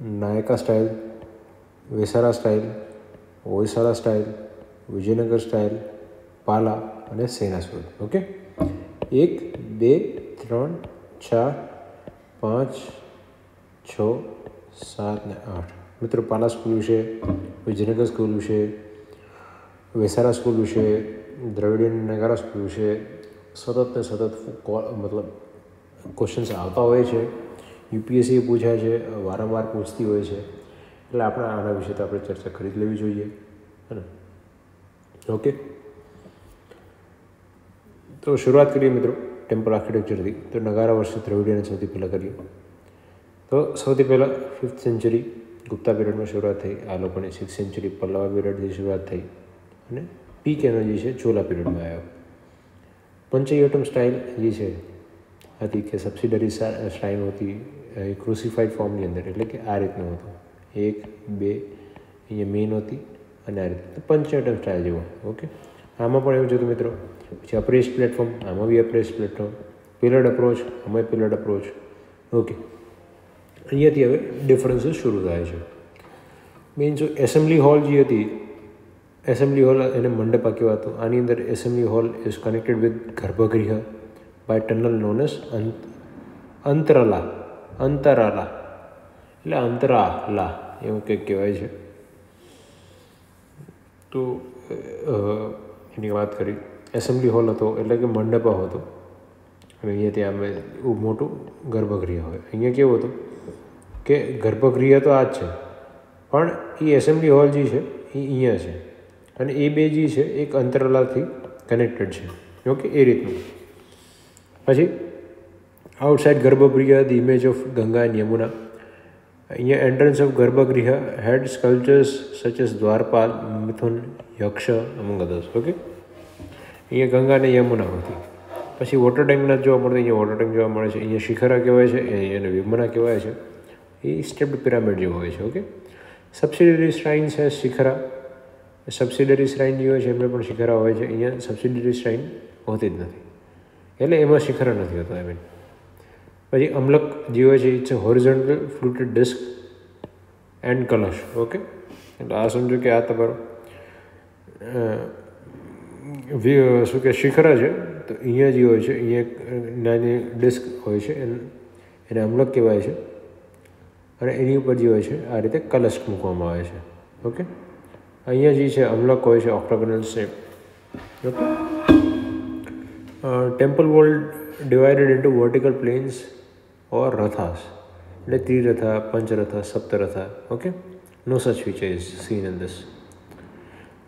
Nayaka style Vesara style Hoysala style Vijayanagara style Pala અને સેનાસુર ઓકે એક બે ત્રણ ચાર પાંચ છ સાત ને આઠ મિત્રો પાલા સ્કૂલ વિશે વિજયનગર સ્કૂલ વિશે વેસારા સ્કૂલ વિશે દ્રવિડીન નગારા સ્કૂલ વિશે સતત ને સતત મતલબ ક્વેશ્ચન્સ આવતા હોય છે યુપીએસસી પૂછાય છે વારંવાર પૂછતી હોય છે એટલે આપણે આના વિશે તો આપણે ચર્ચા કરી જ લેવી જોઈએ હે ને ઓકે તો શરૂઆત કરીએ મિત્રો ટેમ્પલ આર્કિટેક્ચરથી તો નગારા વર્ષે દ્રવિડિયાને સૌથી પહેલાં કરીએ તો સૌથી પહેલાં ફિફ્થ સેન્ચુરી ગુપ્તા પીરિયડમાં શરૂઆત થઈ આ લોકોની સિક્સ સેન્ચુરી પલ્લવા પીરિયડથી શરૂઆત થઈ અને પીક એનો જે છે ચોલા પીરિયડમાં આવ્યો પંચયોટમ સ્ટાઇલ જે છે હતી કે સબસિડરી શ્રાઇન હતી એ ક્રુસિફાઈડ ફોર્મની અંદર એટલે કે આ રીતનું હતું એક બે અહીંયા મેઇન હતી અને આ રીતે પંચોતેર સ્ટાઇલ જેવો ઓકે આમાં પણ એવું જોતું મિત્રો પછી અપ્રેસ પ્લેટફોર્મ આમાં બી અપ્રેસ પ્લેટફોર્મ પિલર્ડ અપ્રોચ આમાં પિલર્ડ અપ્રોચ ઓકે અહીંયાથી હવે ડિફરન્સ શરૂ થાય છે મેઇન જો એસેમ્બલી હોલ જે હતી એસેમ્બલી હોલ એને મંડપ આપ્યો હતો આની અંદર assembly hall is connected with garbhagriha by tunnel known as antarala antarala એટલે અંતરાલા એવું કંઈક કહેવાય છે તો એની વાત કરી એસેમ્બલી હોલ હતો એટલે કે મંડપ હતો અને અહીંયા ત્યાં અમે એવું મોટું ગર્ભગૃહ હોય અહીંયા કેવું હતું કે ગર્ભગૃહ તો આ જ છે પણ એ એસેમ્બલી હોલ જે છે એ અહીંયા છે અને એ બે જે છે એક અંતરાલાથી કનેક્ટેડ છે ઓકે એ રીતનું પછી outside garbhagriha image of Ganga એ યમુના અહીંયા entrance of garbhagriha head sculptures such as dvarapala mithuna yaksha અમંગદસ okay એ ગંગા ને યમુના હતી પછી વોટર ટાઈમ ના જોવામાં મળતું અહીંયા વોટર ટાઈમ જોવામાં મળે છે અહીંયા શિખર કહેવાય છે અહીંયાને વિમણા કહેવાય છે ઈ સ્ટેપડ પિરામિડ જે હોય છે ઓકે સબસિડરી સ્ટાઈલસ છે શિખર સબસિડરી સ્ટાઈલ જે હોય છે એમાં પણ શિખર હોય છે અહીંયા સબસિડરી સ્ટાઈલ હોતી જ નથી એટલે એમાં શિખર નથી હોતો આઈ મીન પછી અમલક જે હોય છે it's a horizontal fluted disc and kalasha okay એટલે આ સમજો કે આ તમારો શું કે શિખર છે તો અહીંયા જે હોય છે અહીંયા એક નાની ડિસ્ક હોય છે એને અમલક કહેવાય છે અને એની ઉપર જે હોય છે આ રીતે કલશ મૂકવામાં આવે છે ઓકે અહીંયા જે છે અમલક હોય છે octagonal shape okay temple world divided into vertical planes और रथास triratha pancharatha saptaratha okay no such feature is seen in this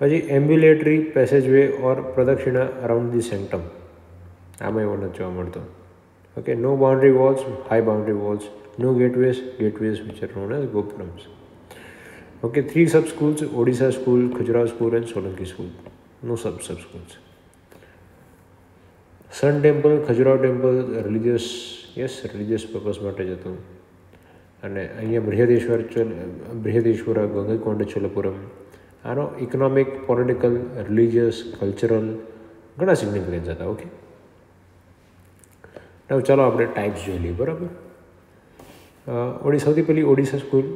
ji ambulatory passage way और प्रदक्षिणा अराउंड दी सेंटम आम मत okay no boundary walls high boundary walls no gateways gateways which are known as gopurams okay three sub schools Odisha school Khajuraho school and Solanki school no sub sub schools sun temple Khajuraho temple religious yes religious purpose માટે જ હતું અને અહીંયા બૃહદેશ્વર બૃહદેશ્વર ગંગૈકોંડ ચોલપુરમ આનો economic political religious cultural ઘણા significance હતા okay હવે ચાલો આપણે ટાઈપ્સ જોઈ લઈએ બરાબર ઓડી સૌથી પહેલી ઓડિશા સ્કૂલ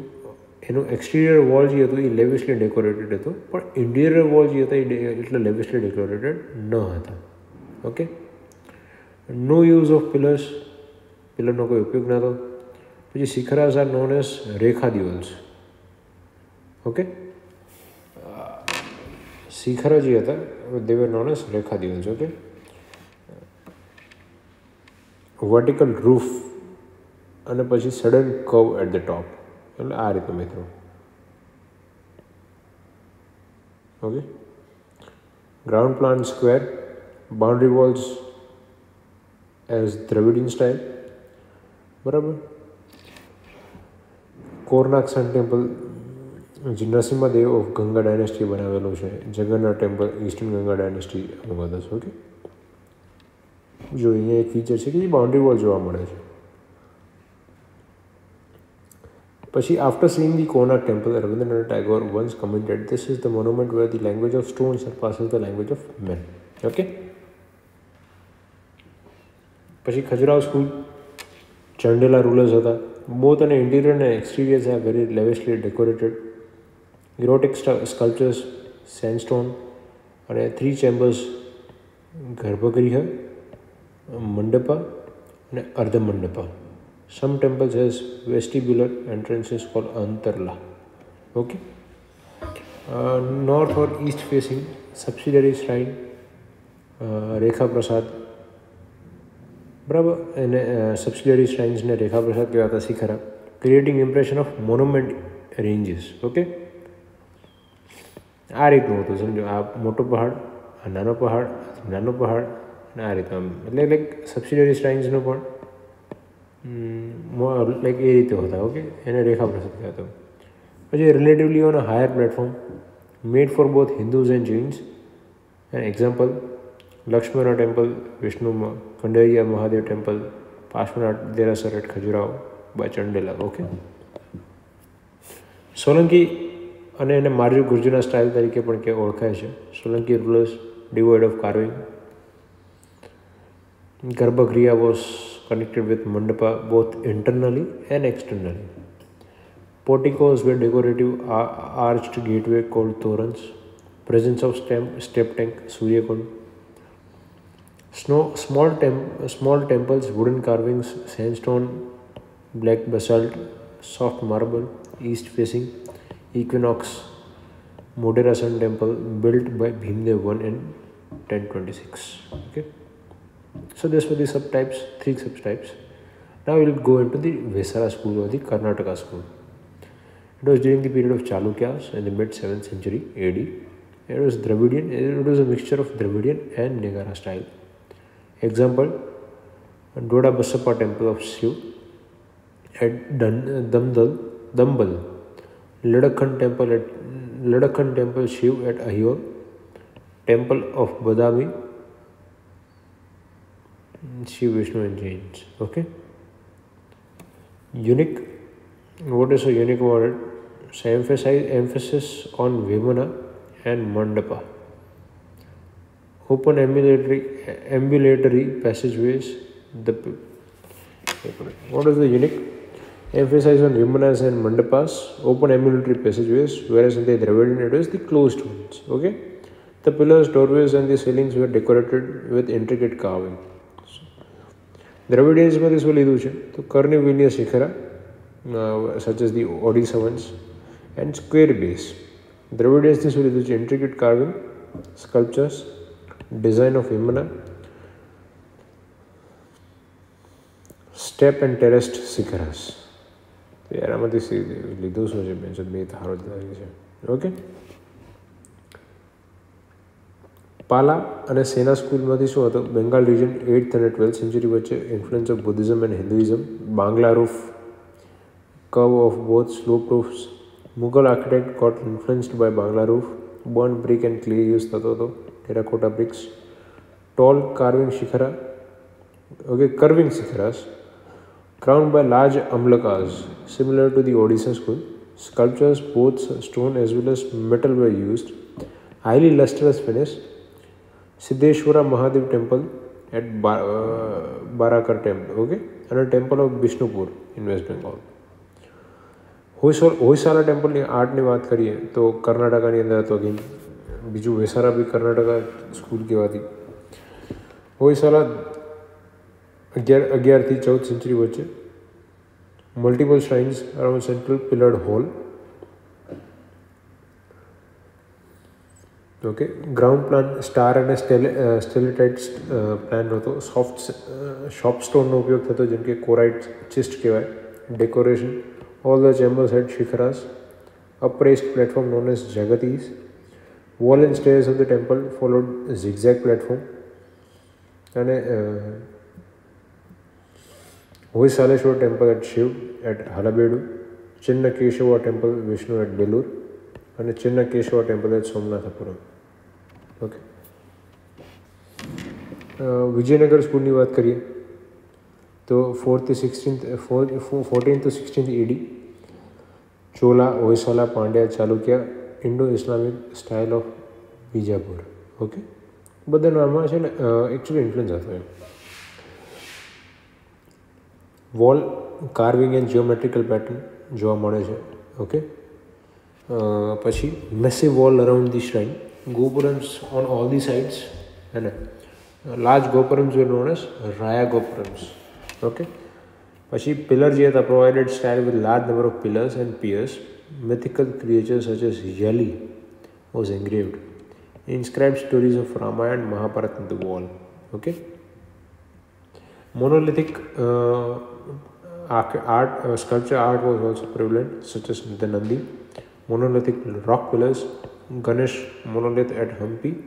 એનું એક્સટિરિયર વોલ જે હતું એ લેવિશલી ડેકોરેટેડ હતું પણ ઇન્ટિરિયર વોલ જે હતા એ એટલે લેવિશલી ડેકોરેટેડ ન હતા okay no use of pillars pillar no कोई उपयोग ना तो पीछे शिखरास are known as rekha दिवल्स okay shikhara जी था they were known as rekha दिवल्स okay vertical roof अने પછી sudden curve at the top એટલે आ રીતે मित्रों okay ground plan square boundary walls as Dravidian style બરાબર કોર્નાક ટેમ્પલ જિન્નસીમા દેવ ઓફ ગંગા ડાયнасти બનેલો છે જગન્નાથ ટેમ્પલ ઇસ્ટ ગંગા ડાયнасти અમે વાત દસ ઓકે જો યે ફીચર છે કે લી બાઉન્ડરી વોલ જોવા મળે છે પછી after seeing the ナー temple Rabindranath Tagore once commented This is the monument where the language of stones are parsed the language of men okay પછી ખજુરાવ સ્કૂલ ચંડેલા રૂલર્સ હતા બોથ અને ઇન્ટિરિયર અને exteriors are very lavishly decorated erotic sculptures sandstone અને three chambers garbhagriha mandapa અને ardhamandapa some temples has vestibular entrances call antarala okay north or east facing subsidiary shrine rekha prasad बराबर एने subsidiary strange ने रेखा प्रसाद कहता था shikhara creating impression of mountain ranges okay आ रीत तो समझो आ मोटो पहाड़ ना पहाड़ ना पहाड़ आ रीत लाइक सब्सिडरी स्ट्रेंज लाइक ए रीते होता ओके एने रेखा प्रसाद कहता हूँ पे relatively on a higher platform made for both Hindus and Jains an example Lakshman temple Vishnu में Kandariya Mahadev temple Parshvanath derasar at Khajuraho by Chandela okay Solanki અને એને માર્જુ ગુર્જરના સ્ટાઇલ તરીકે પણ કે ઓળખાય છે Solanki rulers devoid of carving garbhagriha was connected with mandapa both internally and externally. Porticos were decorative arched gateway called torrents. Presence of stem, step tank, Suryakund, Snow, small, tem small temples, wooden carvings, sandstone, black basalt, soft marble, east facing, equinox, moderation temple built by Bhimdev 1 in 1026. Okay. So this were the subtypes, three subtypes. Now we will go into the Vesara school or the Karnataka school. It was during the period of Chalukyas in the mid 7th century AD. It was Dravidian, it was a mixture of Dravidian and Nagara style. Example, Doda Basappa temple of Shiv at Damdal, Dambal, Ladakhan temple at Ladakhan temple Shiv at Ahiyur, temple of Badami, Shiv, Vishnu and Jains. Okay. Unique. What is a unique word? So emphasis, emphasis on Vimana and Mandapa. open ambulatory, ambulatory passageways. The, what is the unique? Emphasize on Vimanas and Mandapas, open ambulatory passageways, whereas in the Dravidian it was the closed ones. Okay. The pillars, doorways, and the ceilings were decorated with intricate carving. દ્રવિડિયન્સમાં શું લીધું છે તો કર્ણિવિન્ય such as the the ઓડિસવન્સ and square base દ્રવિડિયન્સથી શું લીધું છે intricate carving, sculptures. design of Imna, step and terraced sikaras. Okay Pala अने सेना स्कूल में शू तो Bengal region eighth and twelfth century way influence of Buddhism and Hinduism Bangla roof curve of both slope roof Mughal architect got influenced by Bangla roof burnt brick and clay use होता तो, तो terracotta bricks tall carving shikhara okay curving शिखरस crown by large अम्लकाज similar to the Odisha school sculptures both stone as well as metal were use highly lustrous finish Siddheshwar Mahadev temple at Barakar temple okay and temple of Bishnupur in West Bengal Hoysala temple art की बात करिए तो कर्नाटक अथवा तो again ಬಿಜು ಹೊಯ್ಸಳ ಬಿ Karnataka school કહેવાતી હોયસાલા અગિયાર અગિયારથી ચૌદ સેન્ચુરી વચ્ચે multiple shrines around central pillared hall okay ground plan star અને સ્ટેલેટાઇટ પ્લાન હતો સોફ્ટ શોપ સ્ટોનનો ઉપયોગ થતો જેમ કે કોરાઇટ ચિસ્ટ કહેવાય decoration all the chambers had shikharas upraised platform known as જગતીશ wall and stairs of the temple followed zigzag platform અને Hoysaleswara temple at Shiva at Halebidu Chenna Keshava temple Vishnu at Belur અને Chenna Keshava temple at Somanathapura okay Vijayanagara સ્કૂલની વાત કરીએ તો fourth થી sixteenth fourteen to sixteenth ED Chola Hoysala Pandya Chalukya Indo Islamic style of Bijapur okay बदे नाम actually influence आता wall carving and geometrical pattern जो मे ओके पशी massive wall around the shrine gopurams on all the sides है ना large gopurams were known as Raya gopurams okay पशी pillar ji provided style with large number of pillars and piers mythical creatures such as Yali was engraved. Inscribed stories of Ramayana and Mahabharata on the wall. Okay. Monolithic uh, art, uh, sculpture art was also prevalent, such as the Nandi, monolithic rock pillars, Ganesh monolith at Hampi,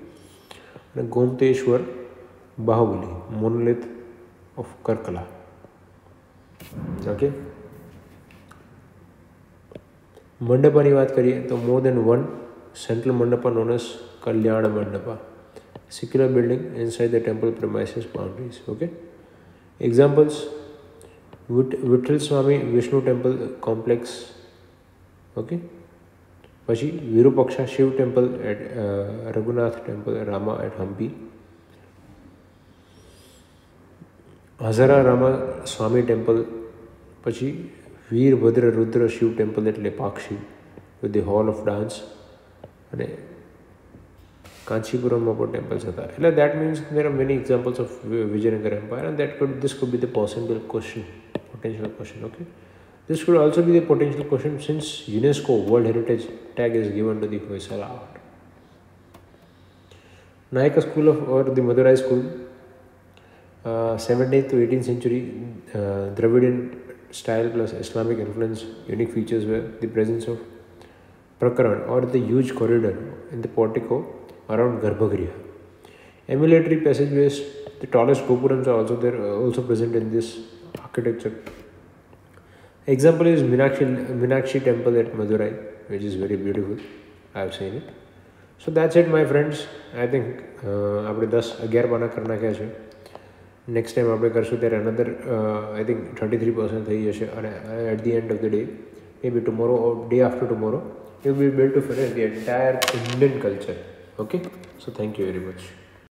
and Gomteshwar Bahubali monolith of Karkala. Okay. Mandapa की बात करिए तो more than one central mandapa known as Kalyana mandapa secure building inside the temple premises boundaries okay examples Vitthala Swami Vishnu temple complex okay पशी Virupaksha Shiva temple at Raghunatha temple Rama at Hampi Hazara Rama Swami temple पची Veerabhadra Rudra Shiva temple at Lepakshi with the hall of dance अने कांचीपुरम में temple था at that means there are many examples of Vijayanagara empire and that could this could be the possible question potential question okay this could also be the potential question since UNESCO world heritage tag is given to the fossil art Nayak school of or the Madurai school seventeen to eighteen century Dravidian style plus Islamic influence unique features were the presence of prakaran or the huge corridor in the portico around Garbhagriha. Emulatory passageways, the tallest gopurams are also there, uh, also present in this architecture. Example is Minakshi, Minakshi temple at Madurai, which is very beautiful. I have seen it. So that's it, my friends. I think uh, 10 દસ next time આપણે કરશું ત્યારે another I think thirty three percent થઈ જશે અને at the end of the day a be tomorrow or day after tomorrow you be build to fair the entire Indian culture okay so thank you very much